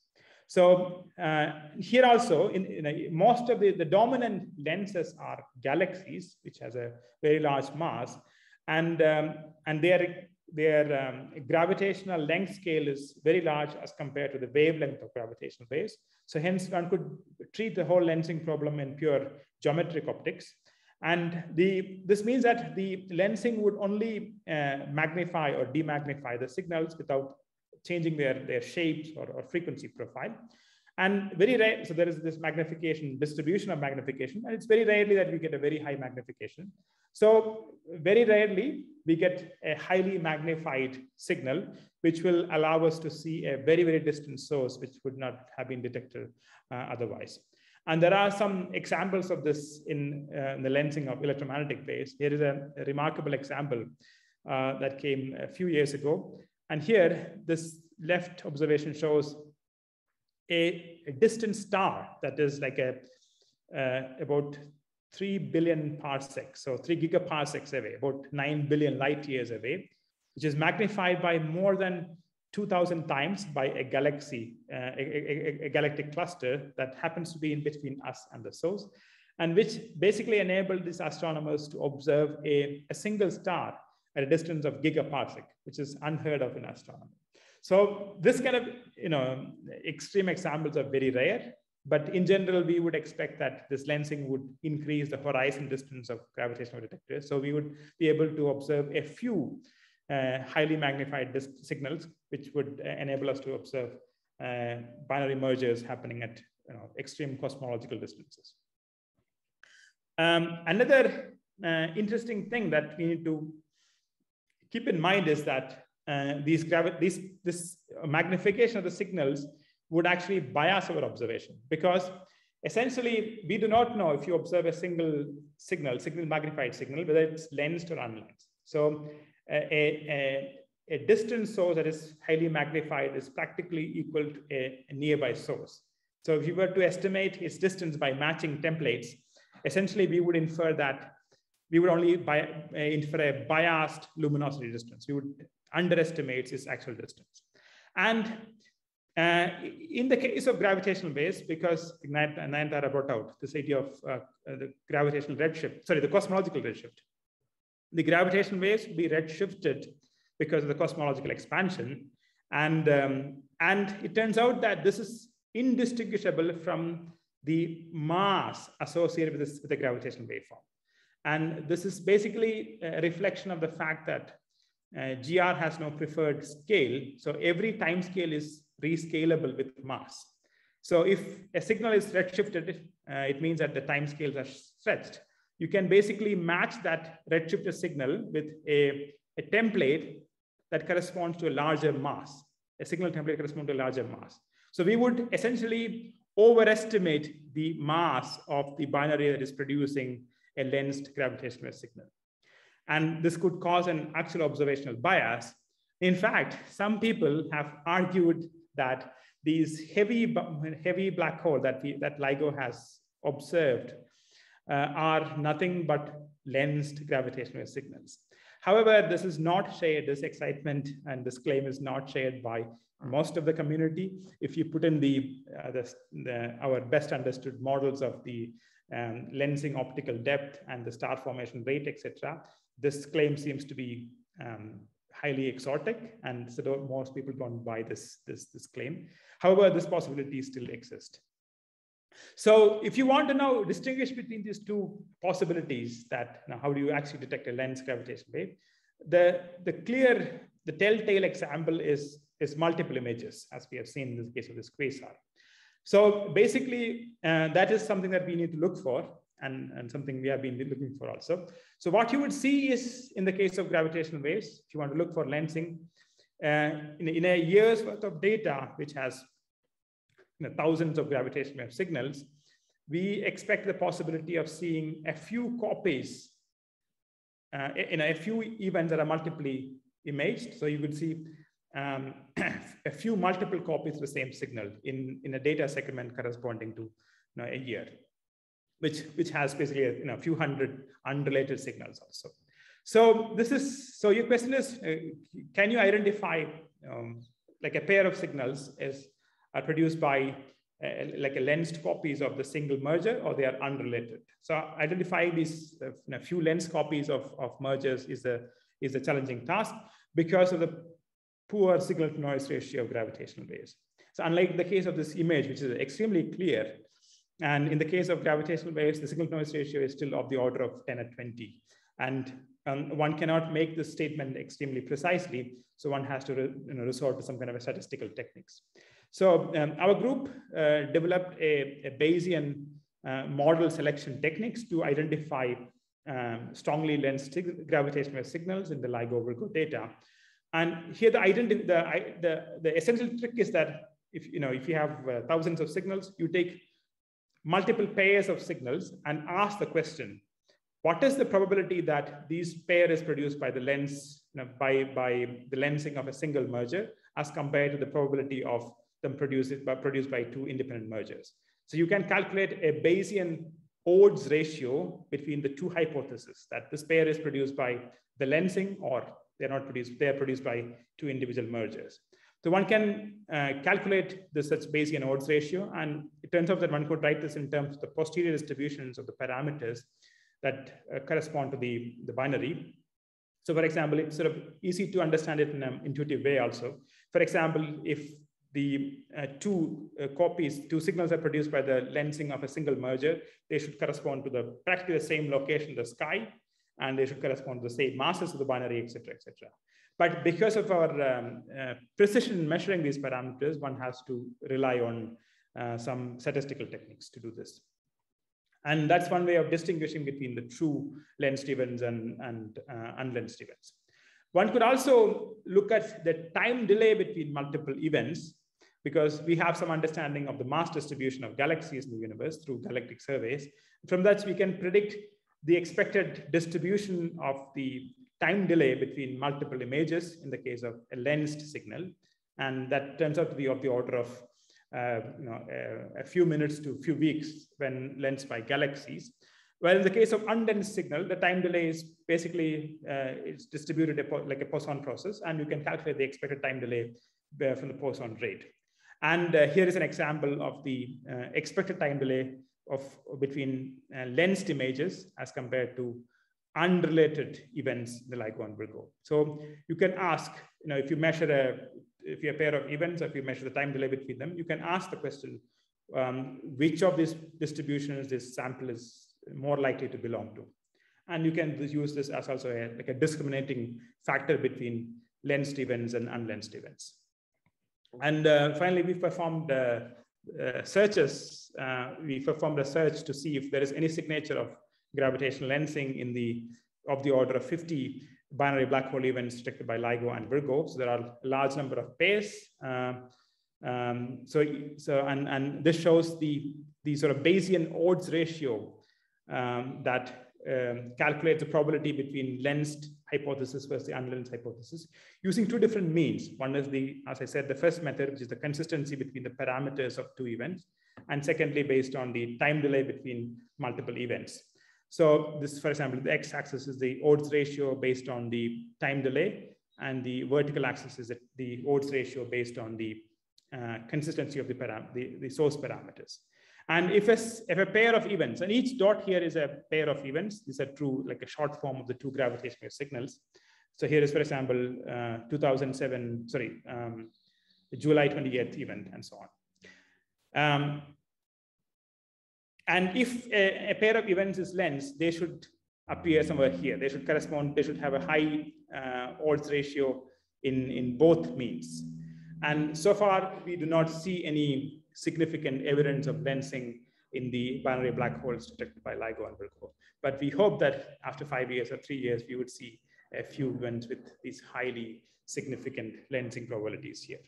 So uh, here also, in, in a, most of the, the dominant lenses are galaxies, which has a very large mass, and, um, and their, their um, gravitational length scale is very large as compared to the wavelength of gravitational waves. So hence one could treat the whole lensing problem in pure geometric optics. And the, this means that the lensing would only uh, magnify or demagnify the signals without changing their, their shapes or, or frequency profile. And very rare, so there is this magnification, distribution of magnification, and it's very rarely that we get a very high magnification. So very rarely we get a highly magnified signal, which will allow us to see a very, very distant source, which would not have been detected uh, otherwise. And there are some examples of this in, uh, in the lensing of electromagnetic waves. Here is a, a remarkable example uh, that came a few years ago. And here, this left observation shows a, a distant star that is like a uh, about 3 billion parsecs, so 3 gigaparsecs away, about 9 billion light years away, which is magnified by more than 2000 times by a galaxy, uh, a, a, a, galactic cluster that happens to be in between us and the source, and which basically enabled these astronomers to observe a, a single star at a distance of gigaparsec, which is unheard of in astronomy. So this kind of, you know, extreme examples are very rare, But in general, we would expect that this lensing would increase the horizon distance of gravitational detectors. So we would be able to observe a few uh, highly magnified signals, which would uh, enable us to observe uh, binary mergers happening at you know, extreme cosmological distances. Um, another uh, interesting thing that we need to keep in mind is that uh, these, these this magnification of the signals would actually bias our observation because essentially we do not know if you observe a single signal, signal magnified signal, whether it's lensed or unlensed. So a, a, a distance source that is highly magnified is practically equal to a, a nearby source. So if you were to estimate its distance by matching templates, essentially we would infer that we would only by, uh, infer a biased luminosity distance. We would underestimate its actual distance. And uh, in the case of gravitational waves, because Nayantara brought out this idea of uh, the gravitational redshift, sorry, the cosmological redshift, the gravitational waves would be redshifted because of the cosmological expansion. And, um, and it turns out that this is indistinguishable from the mass associated with, this, with the gravitational waveform. And this is basically a reflection of the fact that uh, GR has no preferred scale. So every time scale is rescalable with mass. So if a signal is redshifted, uh, it means that the time scales are stretched. You can basically match that redshifted signal with a, a template that corresponds to a larger mass. A signal template corresponds to a larger mass. So we would essentially overestimate the mass of the binary that is producing a lensed gravitational signal. And this could cause an actual observational bias. In fact, some people have argued that these heavy, heavy black hole that, we, that LIGO has observed uh, are nothing but lensed gravitational signals. However, this is not shared, this excitement and this claim is not shared by most of the community. If you put in the, uh, the, the our best understood models of the um, lensing optical depth and the star formation rate, etc., this claim seems to be um, highly exotic, and so most people don't buy this, this, this claim. However, this possibility still exists. So if you want to now distinguish between these two possibilities that now how do you actually detect a lens gravitation wave, the, the clear, the telltale example is, is multiple images, as we have seen in the case of this quasar. So basically, uh, that is something that we need to look for and, and something we have been looking for also. So what you would see is in the case of gravitational waves, if you want to look for lensing, uh, in, in, a year's worth of data, which has you know, thousands of gravitational wave signals, we expect the possibility of seeing a few copies uh, in a few events that are multiply imaged. So you could see um, a few multiple copies of the same signal in, in a data segment corresponding to you know, a year which, which has basically a you know, few hundred unrelated signals also. So this is, so your question is, uh, can you identify um, like a pair of signals is are produced by uh, like a lensed copies of the single merger or they are unrelated. So identifying these uh, you know, few lens copies of, of mergers is a, is a challenging task because of the poor signal to noise ratio of gravitational waves. So unlike the case of this image, which is extremely clear, and in the case of gravitational waves, the signal to noise ratio is still of the order of 10 at 20. And um, one cannot make this statement extremely precisely. So one has to you know, resort to some kind of statistical techniques. So um, our group uh, developed a, a Bayesian uh, model selection techniques to identify um, strongly lensed gravitational signals in the LIGO Virgo data. And here the, the, the, the essential trick is that if you know if you have uh, thousands of signals, you take multiple pairs of signals and ask the question, what is the probability that these pair is produced by the lens, you know, by, by the lensing of a single merger as compared to the probability of them produced by, produced by two independent mergers. So you can calculate a Bayesian odds ratio between the two hypotheses that this pair is produced by the lensing or they're not produced, they're produced by two individual mergers. So one can uh, calculate the such Bayesian odds ratio, and it turns out that one could write this in terms of the posterior distributions of the parameters that uh, correspond to the, the binary. So for example, it's sort of easy to understand it in an intuitive way also. For example, if the uh, two uh, copies, two signals are produced by the lensing of a single merger. They should correspond to the practically the same location the sky, and they should correspond to the same masses of the binary, etc., etc. But because of our um, uh, precision in measuring these parameters, one has to rely on uh, some statistical techniques to do this. And that's one way of distinguishing between the true lensed events and, and uh, unlensed events. One could also look at the time delay between multiple events because we have some understanding of the mass distribution of galaxies in the universe through galactic surveys. From that, we can predict the expected distribution of the time delay between multiple images in the case of a lensed signal. And that turns out to be of the order of uh, you know, a, a few minutes to a few weeks when lensed by galaxies. Well, in the case of unlensed signal, the time delay is basically uh, it's distributed like a Poisson process, and you can calculate the expected time delay uh, from the Poisson rate. And uh, here is an example of the uh, expected time delay of between uh, lensed images as compared to unrelated events the LIGO and Virgo. So you can ask, you know, if you measure a, if you a pair of events, if you measure the time delay between them, you can ask the question, um, which of these distributions this sample is more likely to belong to. And you can use this as also a, like a discriminating factor between lensed events and unlensed events. And uh, finally, we performed uh, uh, searches. Uh, we performed a search to see if there is any signature of gravitational lensing in the of the order of 50 binary black hole events detected by LIGO and Virgo. So there are a large number of pairs. Uh, um, so, so and, and this shows the, the sort of Bayesian odds ratio um, that um, calculates the probability between lensed hypothesis versus the unlensed hypothesis using two different means. One is the, as I said, the first method, which is the consistency between the parameters of two events. And secondly, based on the time delay between multiple events. So this, for example, the x-axis is the odds ratio based on the time delay, and the vertical axis is the odds ratio based on the uh, consistency of the, the, the source parameters. And if a, if a pair of events, and each dot here is a pair of events, these are true, like a short form of the two gravitational signals. So here is, for example, uh, 2007, sorry, um, July 28th event and so on. Um, and if a, a, pair of events is lensed, they should appear somewhere here. They should correspond, they should have a high uh, odds ratio in, in both means. And so far, we do not see any significant evidence of lensing in the binary black holes detected by LIGO and Virgo. But we hope that after five years or three years, we would see a few events with these highly significant lensing probabilities here.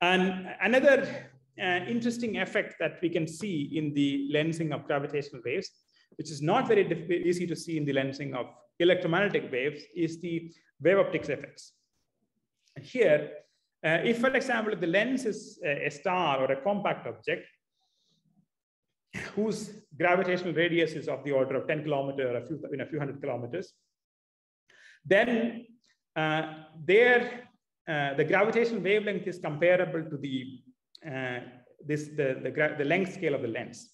And another uh, interesting effect that we can see in the lensing of gravitational waves, which is not very easy to see in the lensing of electromagnetic waves, is the wave optics effects. Here, uh, if, for example, the lens is a, a star or a compact object, whose gravitational radius is of the order of 10 kilometer or a few, in a few hundred kilometers, then uh, there, uh, the gravitational wavelength is comparable to the uh, this the, the, the length scale of the lens.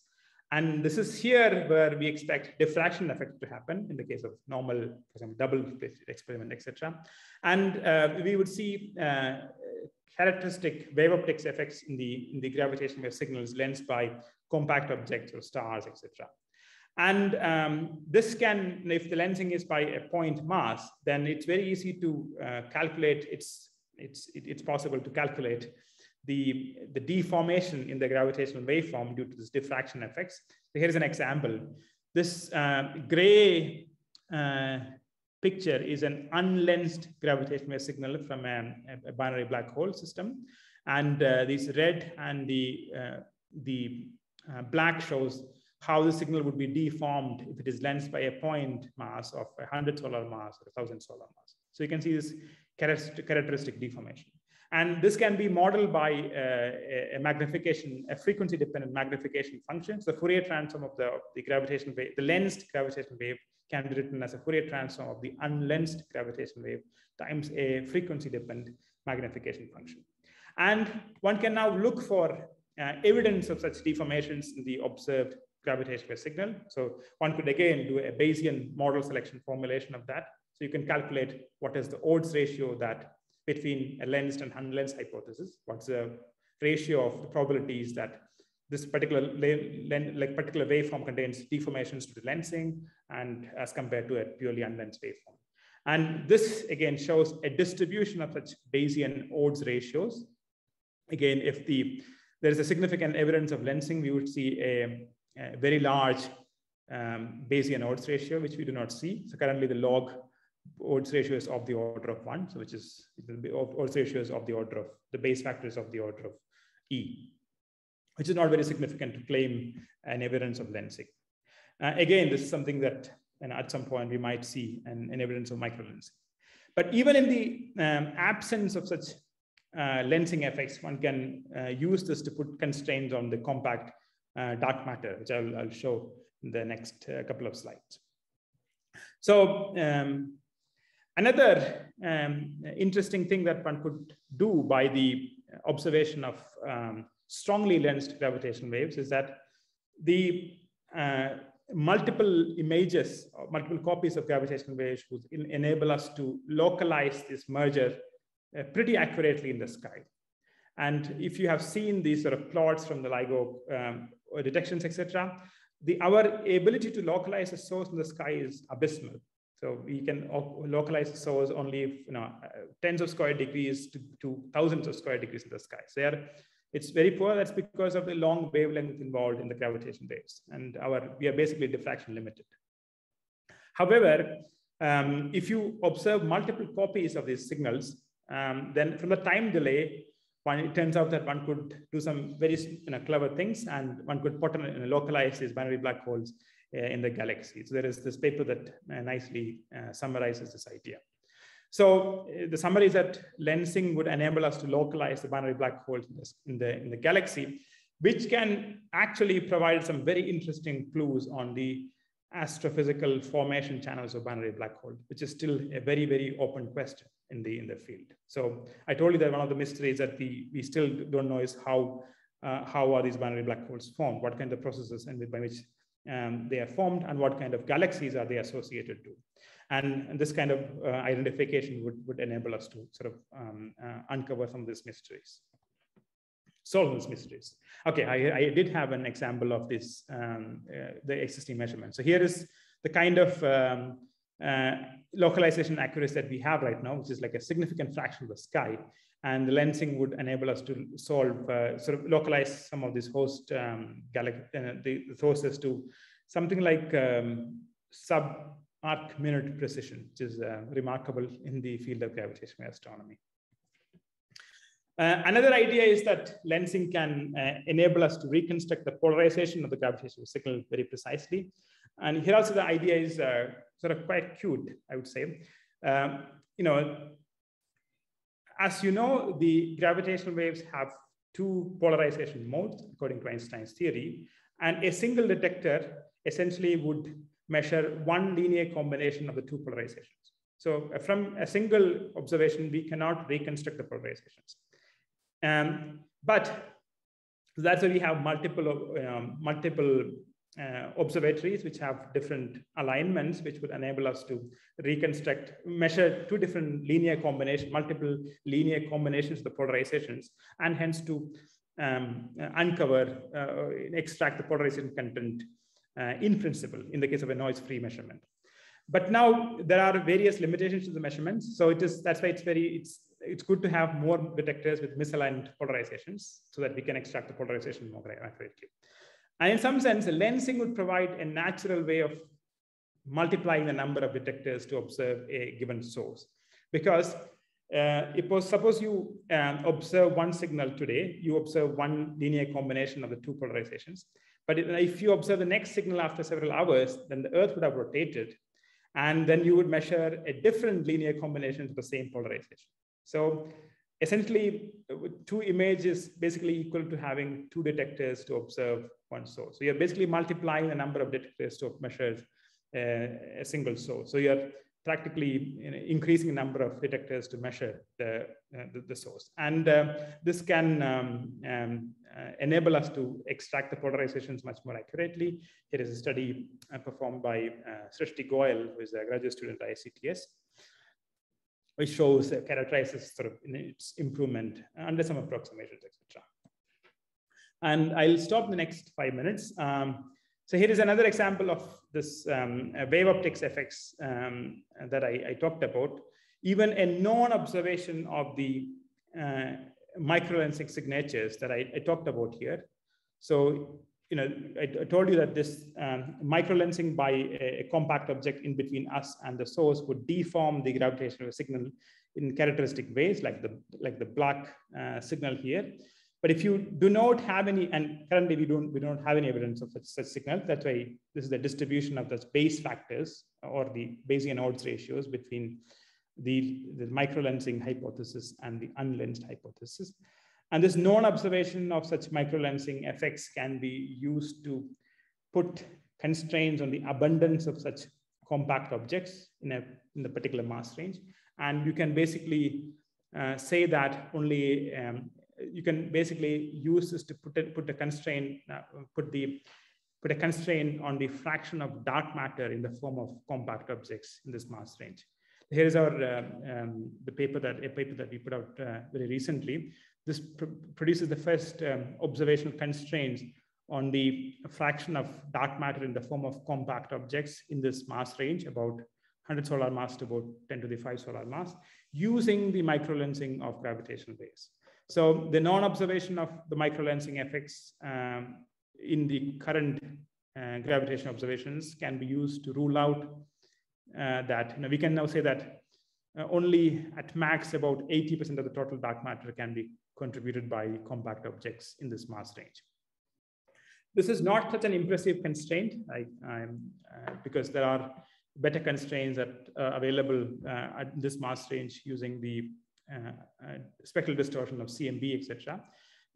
And this is here where we expect diffraction effect to happen in the case of normal, for example, double experiment, etc. And uh, we would see uh, characteristic wave optics effects in the, in the gravitational wave signals lensed by compact objects or stars, etc. And um, this can, if the lensing is by a point mass, then it's very easy to uh, calculate, it's, it's, it's possible to calculate the, the deformation in the gravitational waveform due to this diffraction effects. So here's an example. This uh, gray uh, picture is an unlensed gravitational wave signal from a, a binary black hole system. And uh, this red and the, uh, the uh, black shows how the signal would be deformed if it is lensed by a point mass of 100 solar mass or 1000 solar mass. So you can see this characteristic deformation. And this can be modeled by uh, a magnification, a frequency dependent magnification function. So the Fourier transform of the, the gravitational wave, the lensed gravitational wave can be written as a Fourier transform of the unlensed gravitational wave times a frequency dependent magnification function. And one can now look for uh, evidence of such deformations in the observed gravitational wave signal. So one could again do a Bayesian model selection formulation of that. So you can calculate what is the odds ratio that between a lensed and unlensed hypothesis. What's the ratio of the probabilities that this particular like particular waveform contains deformations to the lensing and as compared to a purely unlensed waveform. And this again shows a distribution of such Bayesian odds ratios. Again, if the there is a significant evidence of lensing, we would see a, a very large um, Bayesian odds ratio, which we do not see. So currently the log odds ratio is of the order of one, so which is odds ratio is of the order of the Bayes factors of the order of E which is not very significant to claim an evidence of lensing. Uh, again, this is something that and at some point we might see an, an evidence of microlensing. But even in the um, absence of such uh, lensing effects, one can uh, use this to put constraints on the compact uh, dark matter, which I'll, I'll, show in the next uh, couple of slides. So um, another um, interesting thing that one could do by the observation of um, strongly lensed gravitational waves is that the uh, multiple images, multiple copies of gravitational waves would enable us to localize this merger uh, pretty accurately in the sky. And if you have seen these sort of plots from the LIGO um, detections, etc., the our ability to localize a source in the sky is abysmal. So we can localize source only you know uh, tens of square degrees to, to thousands of square degrees in the sky. So are it's very poor. That's because of the long wavelength involved in the gravitation waves. And our we are basically diffraction limited. However, um, if you observe multiple copies of these signals, um, then from the time delay, one, it turns out that one could do some very you know, clever things and one could potentially you know, localize these binary black holes in the galaxy. So there is this paper that uh, nicely uh, summarizes this idea. So uh, the summary is that lensing would enable us to localize the binary black holes in, the, in the galaxy, which can actually provide some very interesting clues on the astrophysical formation channels of binary black hole, which is still a very, very open question in the, in the field. So I told you that one of the mysteries that we, we still don't know is how, uh, how are these binary black holes formed, what kind of processes and by which um, they are formed, and what kind of galaxies are they associated to. And, this kind of uh, identification would, would enable us to sort of um, uh, uncover some of these mysteries, solve these mysteries. Okay, I, I did have an example of this, um, uh, the existing measurement. So here is the kind of um, uh, localization accuracy that we have right now, which is like a significant fraction of the sky. And the lensing would enable us to solve, uh, sort of localize some of these host um, uh, the sources to something like um, sub arc minute precision, which is uh, remarkable in the field of gravitational astronomy. Uh, another idea is that lensing can uh, enable us to reconstruct the polarization of the gravitational signal very precisely. And here also the idea is uh, sort of quite cute, I would say. Um, you know, as you know, the gravitational waves have two polarization modes according to Einstein's theory, and a single detector essentially would measure one linear combination of the two polarizations. So uh, from a single observation, we cannot reconstruct the polarizations. Um, but that's why we have multiple, um, multiple uh, observatories which have different alignments, which would enable us to reconstruct, measure two different linear combinations, multiple linear combinations of the polarizations, and hence to um, uncover, uh, extract the polarization content uh, in principle in the case of a noise-free measurement. But now there are various limitations to the measurements. So it is that's why it's very it's it's good to have more detectors with misaligned polarizations so that we can extract the polarization more accurately. And in some sense, lensing would provide a natural way of multiplying the number of detectors to observe a given source. Because uh, suppose you um, observe one signal today, you observe one linear combination of the two polarizations. But if you observe the next signal after several hours, then the Earth would have rotated. And then you would measure a different linear combination of the same polarization. So essentially, two images basically equal to having two detectors to observe one source. So you're basically multiplying the number of detectors to measure uh, a single source. So you're practically increasing the number of detectors to measure the, uh, the, the, source. And uh, this can um, um, uh, enable us to extract the polarizations much more accurately. Here is a study uh, performed by uh, Srishti Goyal, who is a graduate student at ICTS. which shows, uh, characterizes sort of its improvement under some approximations, etc. And I'll stop the next five minutes. Um, so here is another example of this um, wave optics effects um, that I, I, talked about. Even a non-observation of the uh, microlensing signatures that I, I, talked about here. So, you know, I, I told you that this um, microlensing by a, a, compact object in between us and the source would deform the gravitational signal in characteristic ways, like the like the black uh, signal here. But if you do not have any, and currently we don't, we don't have any evidence of such, such signals, that's why this is the distribution of the Bayes factors or the Bayesian odds ratios between the, the microlensing hypothesis and the unlensed hypothesis. And this non-observation of such microlensing effects can be used to put constraints on the abundance of such compact objects in a in the particular mass range. And you can basically uh, say that only um, you can basically use this to put a, put a constraint, uh, put the put a constraint on the fraction of dark matter in the form of compact objects in this mass range. Here is our uh, um, the paper that a paper that we put out uh, very recently. This pr produces the first um, observational constraints on the fraction of dark matter in the form of compact objects in this mass range, about 100 solar mass to about 10 to the 5 solar mass, using the microlensing of gravitational waves. So the non-observation of the microlensing effects um, in the current uh, observations can be used to rule out uh, that know, we can now say that uh, only at max about 80% of the total dark matter can be contributed by compact objects in this mass range. This is not such an impressive constraint I, uh, because there are better constraints that are available uh, at this mass range using the uh, uh, spectral distortion of CMB, etc.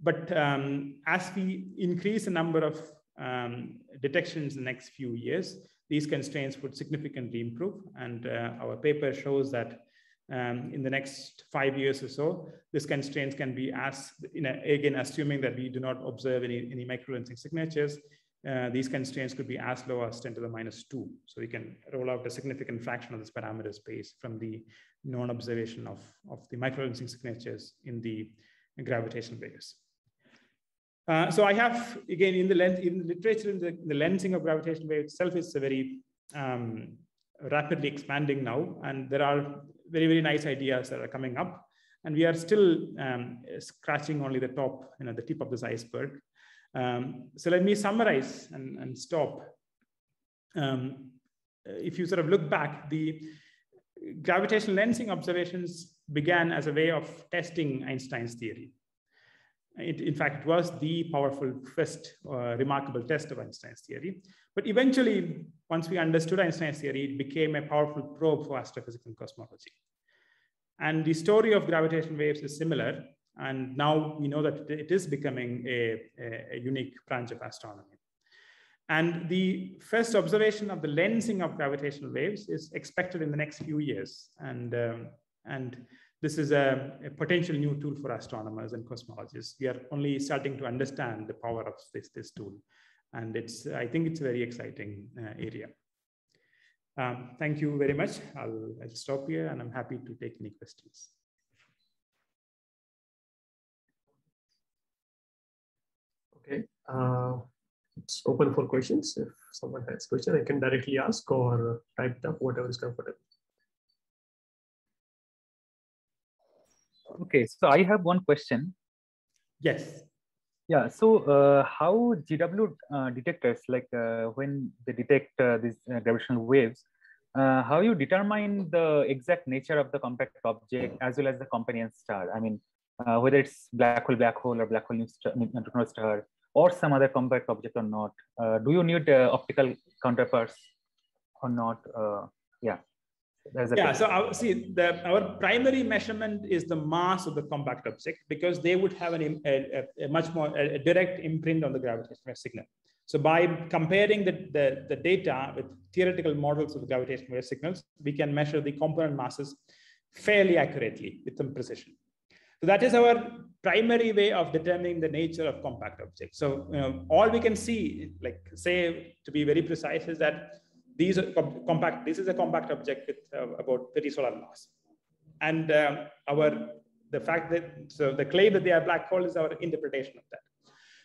But um, as we increase the number of um, detections in the next few years, these constraints would significantly improve. And uh, our paper shows that um, in the next five years or so, these constraints can be as, again, assuming that we do not observe any, any microlensing signatures, uh, these constraints could be as low as 10 to the minus 2. So we can roll out a significant fraction of this parameter space from the non-observation of, of the microlensing signatures in the gravitational waves. Uh, so I have, again, in the, lens, in the literature, in the, the, lensing of gravitational wave itself is a very um, rapidly expanding now. And there are very, very nice ideas that are coming up. And we are still um, scratching only the top, you know, the tip of this iceberg. Um, so let me summarize and, and stop. Um, if you sort of look back, the gravitational lensing observations began as a way of testing Einstein's theory. It, in fact, it was the powerful first uh, remarkable test of Einstein's theory. But eventually, once we understood Einstein's theory, it became a powerful probe for astrophysics and cosmology. And the story of gravitational waves is similar. And now we know that it is becoming a, a, unique branch of astronomy. And the first observation of the lensing of gravitational waves is expected in the next few years. And, um, and this is a, a, potential new tool for astronomers and cosmologists. We are only starting to understand the power of this, this tool. And it's, I think it's a very exciting uh, area. Um, thank you very much. I'll, I'll stop here and I'm happy to take any questions.
Okay, uh, it's open for questions. If someone has question, I can directly ask or type it up, whatever is comfortable.
Okay, so I have one question.
Yes.
Yeah, so uh, how GW uh, detectors, like uh, when they detect uh, these uh, gravitational waves, uh, how you determine the exact nature of the compact object as well as the companion star? I mean, whether it's black hole, black hole, or black hole neutron star, or some other compact object or not? Uh, do you need uh, optical counterparts or not? Uh, yeah.
yeah, so our, see, the, our primary measurement is the mass of the compact object because they would have an, a, a, much more a direct imprint on the gravitational signal. So by comparing the, the, the, data with theoretical models of the gravitational wave signals, we can measure the component masses fairly accurately with some precision. So that is our primary way of determining the nature of compact objects. So you know, all we can see, like say to be very precise, is that these are compact. This is a compact object with uh, about 30 solar mass. and um, our the fact that so the claim that they are black hole is our interpretation of that.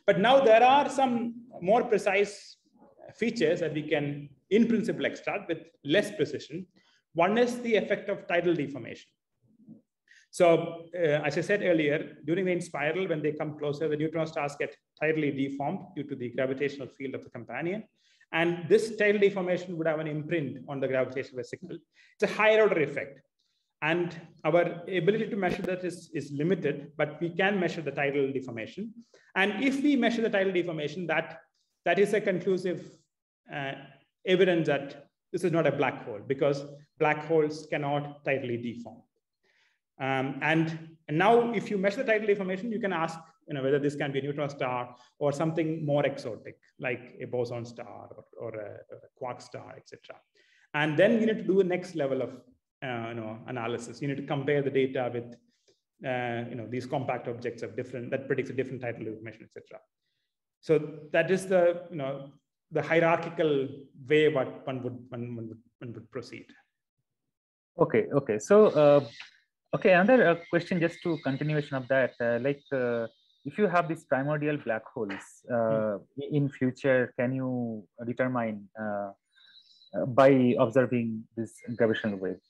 But now there are some more precise features that we can, in principle, extract with less precision. One is the effect of tidal deformation. So uh, as I said earlier, during the inspiral, when they come closer, the neutron stars get tidally deformed due to the gravitational field of the companion. And this tidal deformation would have an imprint on the gravitational signal. It's a higher order effect. And our ability to measure that is, is limited, but we can measure the tidal deformation. And if we measure the tidal deformation, that, that is a conclusive uh, evidence that this is not a black hole because black holes cannot tidally deform. Um, and, and now if you measure the tidal deformation, you can ask you know, whether this can be a neutron star or something more exotic, like a boson star or, or a, a quark star, etc. And then you need to do the next level of uh, you know, analysis. You need to compare the data with uh, you know, these compact objects of different, that predicts a different tidal information, etc. So that is the, you know, the hierarchical way what one would, one, one would, one would proceed.
Okay, okay. So, uh, okay, another uh, question just to continuation of that, uh, like uh, if you have these primordial black holes uh, in future, can you determine uh, by observing this gravitational wave?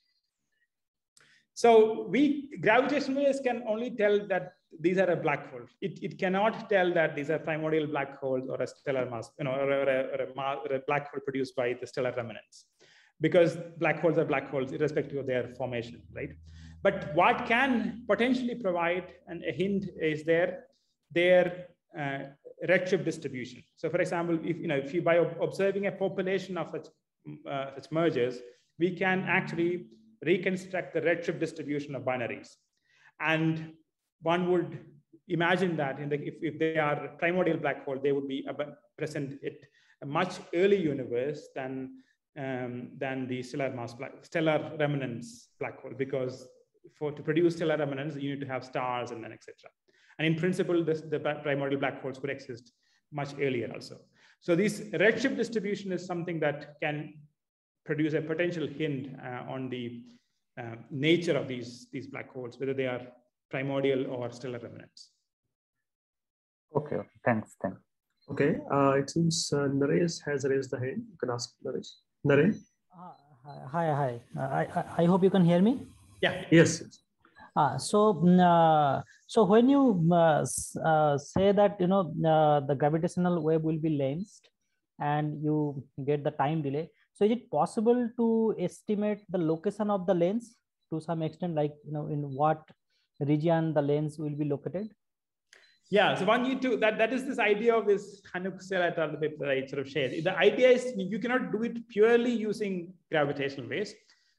So we gravitational waves can only tell that these are a black hole. It, it cannot tell that these are primordial black holes or a stellar mass, you know, or a, or a, or a black hole produced by the stellar remnants, because black holes are black holes irrespective of their formation, right? But what can potentially provide an, a hint is their their uh, redshift distribution. So, for example, if you know if you by observing a population of such uh, such mergers, we can actually reconstruct the redshift distribution of binaries. And one would imagine that in the, if, if they are primordial black hole, they would be present at a much early universe than, um, than the stellar mass black, stellar remnants black hole, because for to produce stellar remnants, you need to have stars and then etc. And in principle, this, the primordial black holes could exist much earlier also. So this redshift distribution is something that can produce a potential hint uh, on the uh, nature of these, these black holes, whether they are primordial or stellar remnants.
Okay, okay. thanks, thanks.
Okay, uh, it seems uh, Naresh has raised the hand. You can ask Naresh. Naresh?
Uh, hi, hi. Uh, I, I hope you can hear me.
Yeah.
Yes.
Uh, so, mm, uh, so when you uh, uh, say that you know uh, the gravitational wave will be lensed, and you get the time delay, so is it possible to estimate the location of the lens to some extent, like you know in what region the lens will be located?
Yeah, so one you to that that is this idea of this Hanuk et al. the paper that I sort of shared. The idea is you cannot do it purely using gravitational waves,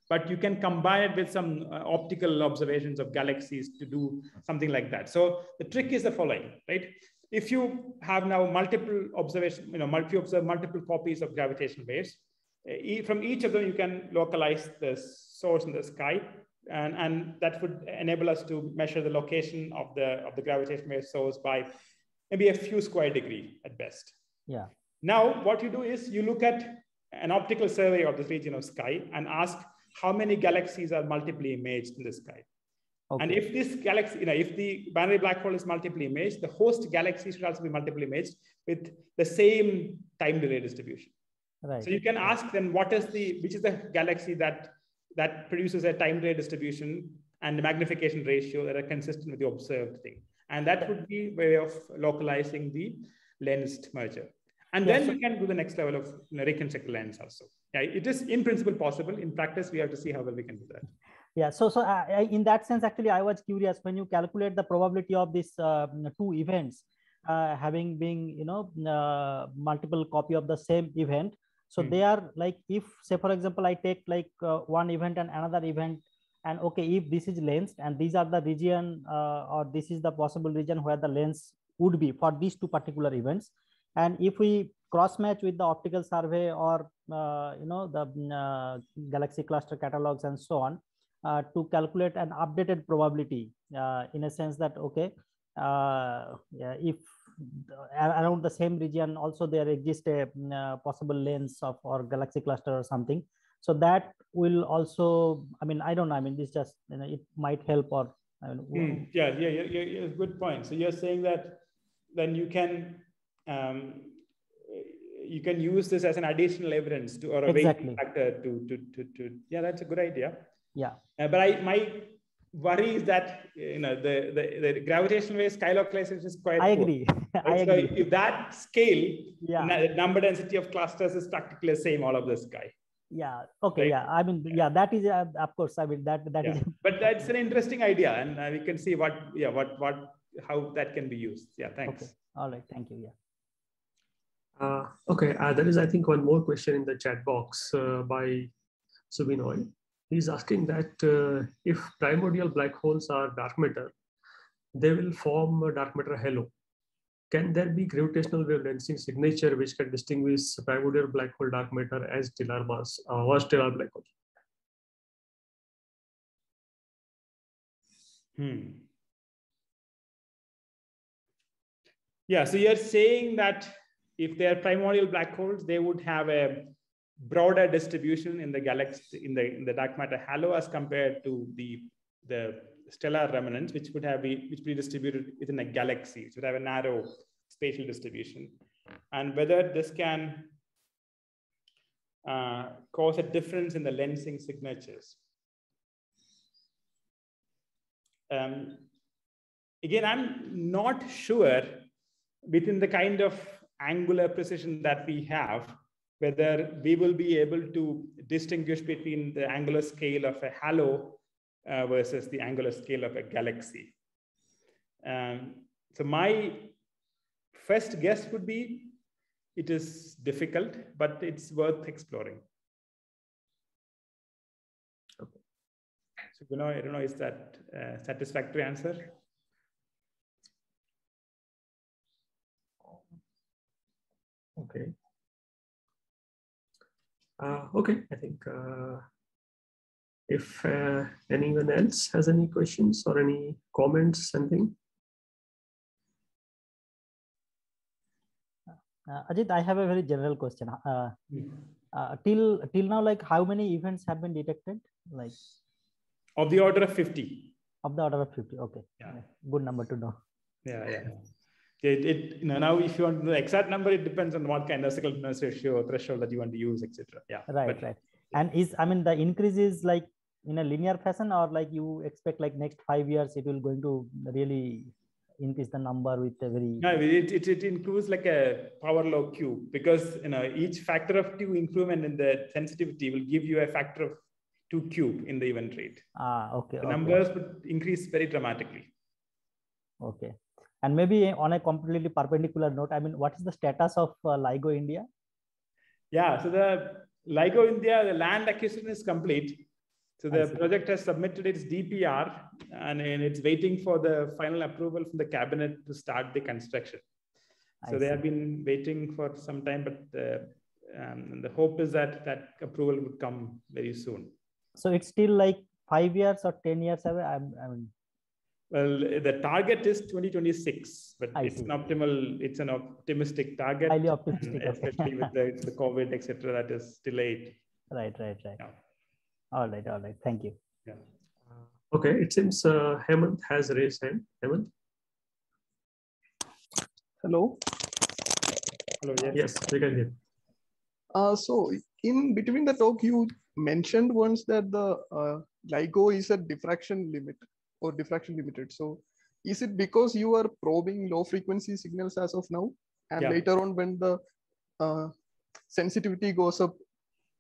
but you can combine it with some uh, optical observations of galaxies to do something like that. So the trick is the following, right? If you have now multiple observation, you know, multi observe multiple copies of gravitational waves, from each of them, you can localize the source in the sky, and, and that would enable us to measure the location of the, of the gravitational wave source by maybe a few square degree at best.
Yeah.
Now, what you do is you look at an optical survey of this region of sky and ask how many galaxies are multiply imaged in the sky. Okay. And if this galaxy, you know, if the binary black hole is multiply imaged, the host galaxy should also be multiply imaged with the same time delay distribution.
Right.
So you can ask then what is the which is the galaxy that that produces a time delay distribution and the magnification ratio that are consistent with the observed thing. And that would be way of localizing the lensed merger. And then you can do the next level of you know, reconstruct lens also. It is in principle possible. In practice, we have to see how well we can do that.
Yeah, so so uh, in that sense, actually, I was curious when you calculate the probability of these uh, two events uh, having being you know uh, multiple copy of the same event so hmm. they are like if say for example i take like uh, one event and another event and okay if this is lens and these are the region uh, or this is the possible region where the lens would be for these two particular events and if we cross match with the optical survey or uh, you know the uh, galaxy cluster catalogs and so on uh, to calculate an updated probability uh, in a sense that okay yeah, if around the same region also there exists a mm, uh, possible lens of or galaxy cluster or something So that will also, I mean, I don't know. I mean, this just, you know, it might help or, I mean,
mm, yeah, yeah, yeah, yeah, good point. So you're saying that then you can, um, you can use this as an additional evidence to or a exactly. factor to, to, to, to, yeah, that's a good idea.
Yeah.
Uh, but I, my worry is that you know the the, the gravitational wave sky localization is quite.
I agree. I
so
agree.
If that scale, yeah, the number density of clusters is practically the same all of the sky.
Yeah. Okay. Right? Yeah. I mean, yeah, yeah that is uh, of course. I mean that that
yeah.
is.
but that's an interesting idea, and uh, we can see what yeah what what how that can be used. Yeah. Thanks.
Okay. All right. Thank you. Yeah.
Uh, okay, uh, there is, I think, one more question in the chat box uh, by Subinoy. He's asking that uh, if primordial black holes are dark matter, they will form a dark matter halo. Can there be gravitational wave lensing signature which can distinguish primordial black hole dark matter as stellar mass uh, or stellar black hole?
Hmm. Yeah, so you're saying that if they are primordial black holes, they would have a broader distribution in the galaxy in the in the dark matter halo as compared to the the stellar remnants, which would have be which be distributed within a galaxy, which would have a narrow spatial distribution, and whether this can uh, cause a difference in the lensing signatures. Um, again, I'm not sure within the kind of angular precision that we have, whether we will be able to distinguish between the angular scale of a halo uh, versus the angular scale of a galaxy. Um, so my first guess would be it is difficult, but it's worth exploring. Okay. So, you know, I don't know, is that a satisfactory answer?
Okay. Uh, okay, I think uh, if uh, anyone else has any questions or any comments, something.
Uh, Ajith, I have a very general question. Uh, uh, till till now, like how many events have been detected? Like
of the order of fifty.
Of the order of fifty. Okay.
Yeah.
Good number to know.
Yeah, yeah it, it you know, now if you want the exact number, it depends on what kind of cycle ratio threshold that you want to use, etc. Yeah.
Right, but, right. And is I mean the increase is like in a linear fashion or like you expect like next five years it will going to really increase the number with a very
no it, it, it includes like a power law cube because you know each factor of two improvement in the sensitivity will give you a factor of two cube in the event rate
ah okay
the
okay.
numbers would increase very dramatically
okay and maybe on a completely perpendicular note, I mean, what is the status of uh, LIGO India?
Yeah, so the LIGO India, the land acquisition is complete. So the project has submitted its DPR and, and it's waiting for the final approval from the cabinet to start the construction. So they have been waiting for some time, but uh, um, the hope is that that approval would come very soon.
So it's still like five years or 10 years away? I'm, I mean,
well, the target is 2026, but I it's see. an optimal, it's an optimistic target.
Highly optimistic.
Especially with the, the COVID, etc., that is delayed.
Right, right, right. Yeah. All right, all right. Thank you.
Yeah.
Okay, it seems uh, Hemant has raised hand. Hemant?
Hello.
Hello, yes, yes we can hear.
Uh, so in between the talk, you mentioned once that the uh, LIGO is a diffraction limit or diffraction limited. So is it because you are probing low frequency signals as of now? And yeah. later on when the uh, sensitivity goes up,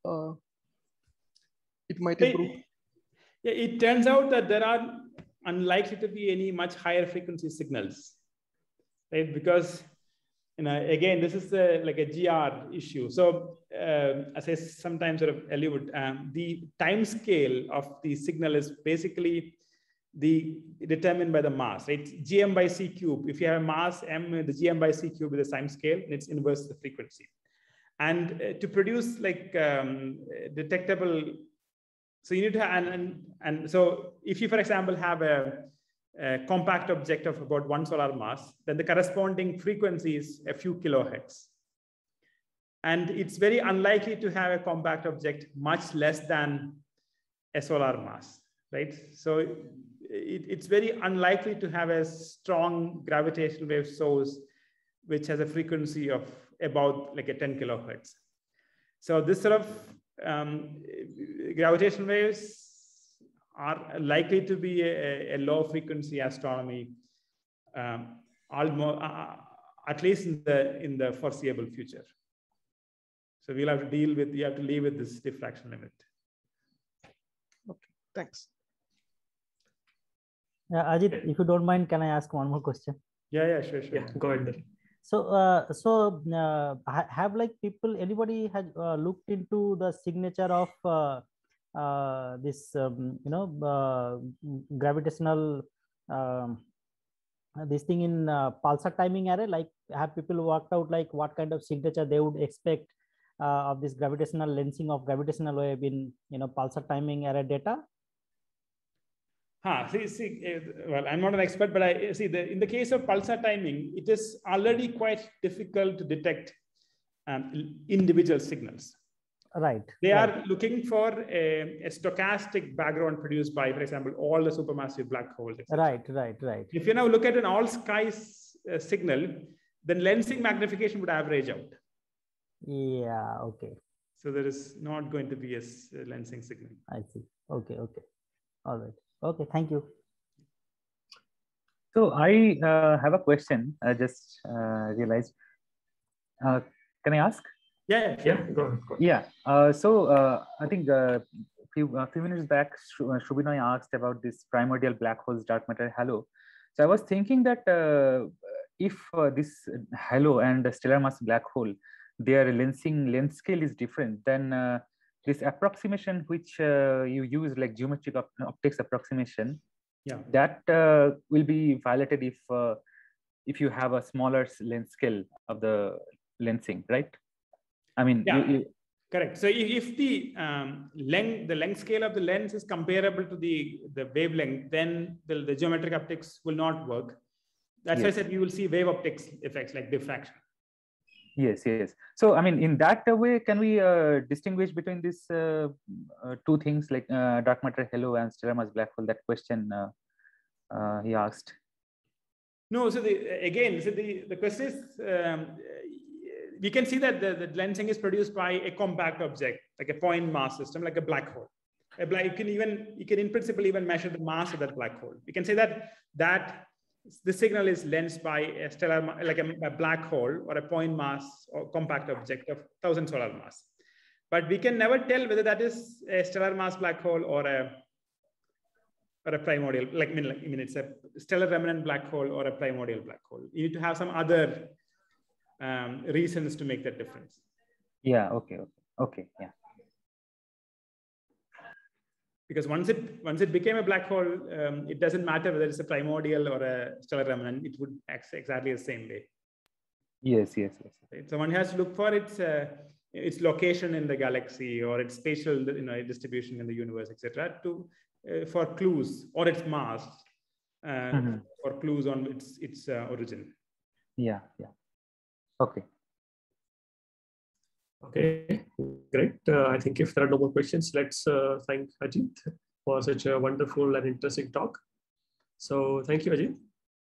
uh, it might improve?
It, yeah, it turns out that there are unlikely to be any much higher frequency signals, right? Because you know, again, this is a, like a GR issue. So uh, as I sometimes sort of allude, um, the time scale of the signal is basically the determined by the mass, right? Gm by c cube. If you have a mass m, the gm by c cube is the time scale, and it's inverse the frequency. And uh, to produce like um, detectable, so you need to have, and, and, and so if you, for example, have a, a, compact object of about one solar mass, then the corresponding frequency is a few kilohertz. And it's very unlikely to have a compact object much less than a solar mass, right? So it, it's very unlikely to have a strong gravitational wave source which has a frequency of about like a 10 kilohertz. So this sort of um, gravitational waves are likely to be a, a low frequency astronomy um, almost, uh, uh, at least in the, in the foreseeable future. So we'll have to deal with, you have to live with this diffraction limit.
Okay, thanks.
Yeah, Ajith, if you don't mind, can I ask one more question?
Yeah, yeah, sure, sure.
Yeah, go ahead.
So, uh, so uh, have like people, anybody has uh, looked into the signature of uh, uh, this, um, you know, uh, gravitational, um, this thing in pulsar timing array? Like, have people worked out like what kind of signature they would expect of this gravitational lensing of gravitational wave in, you know, pulsar timing array data?
Huh, see, see, eh, well, I'm not an expert, but I see the, in the case of pulsar timing, it is already quite difficult to detect um, individual signals.
Right.
They
right.
are looking for a, a, stochastic background produced by, for example, all the supermassive black holes.
Right, right, right.
If you now look at an all skies uh, signal, then lensing magnification would average out.
Yeah, okay.
So there is not going to be a lensing signal.
I see. Okay, okay. All right. Okay, thank you.
So I uh, have a question. I just uh, realized. Uh, can I ask?
Yeah,
yeah, go ahead.
Yeah. Uh, so uh, I think a few, a few minutes back, uh, Shubinoy asked about this primordial black holes dark matter halo. So I was thinking that if this halo and stellar mass black hole, their lensing length scale is different, then this approximation which uh, you use like geometric op optics approximation
yeah.
that uh, will be violated if uh, if you have a smaller lens scale of the lensing right? I mean
yeah.
You, you...
correct. So if the um, length the length scale of the lens is comparable to the the wavelength then the, the geometric optics will not work. That's yes. why i said you will see wave optics effects like diffraction
Yes, yes. So, I mean, in that way, can we uh, distinguish between these uh, uh, two things like uh, dark matter halo and stellar mass black hole? That question uh, uh, he asked.
No, so the, again, so the, the question is, um, we can see that the, the lensing is produced by a compact object, like a point mass system, like a black hole. A black, you can even, you can in principle even measure the mass of that black hole. We can say that that the signal is lensed by a stellar, like a, a, black hole or a point mass or compact object of 1000 solar mass. But we can never tell whether that is a stellar mass black hole or a or a primordial, like I mean, like, I mean, it's a stellar remnant black hole or a primordial black hole. You need to have some other um, reasons to make that difference.
Yeah. Okay. Okay. Okay. Yeah
because once it once it became a black hole, um, it doesn't matter whether it's a primordial or a stellar remnant. It would act exactly the same way.
Yes, yes, yes.
Right? So one has to look for its uh, its location in the galaxy or its spatial you know distribution in the universe, etc. To uh, for clues or its mass uh, mm -hmm. for clues on its its uh, origin.
Yeah, yeah. Okay.
Okay, great. Uh, I think if there are no more questions, let's uh, thank Ajith for such a wonderful and interesting talk. So thank you, Ajith.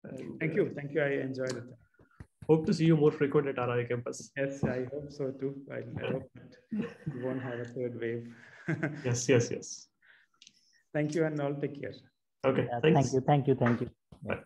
And, thank you. Uh, thank you. I enjoyed it.
Hope to see you more frequent at RRI campus.
Yes, I hope so too. I, I hope that we won't have a third wave.
yes, yes, yes.
Thank you and all take care.
Okay.
Yeah, thank you. Thank you. Thank you.
Bye.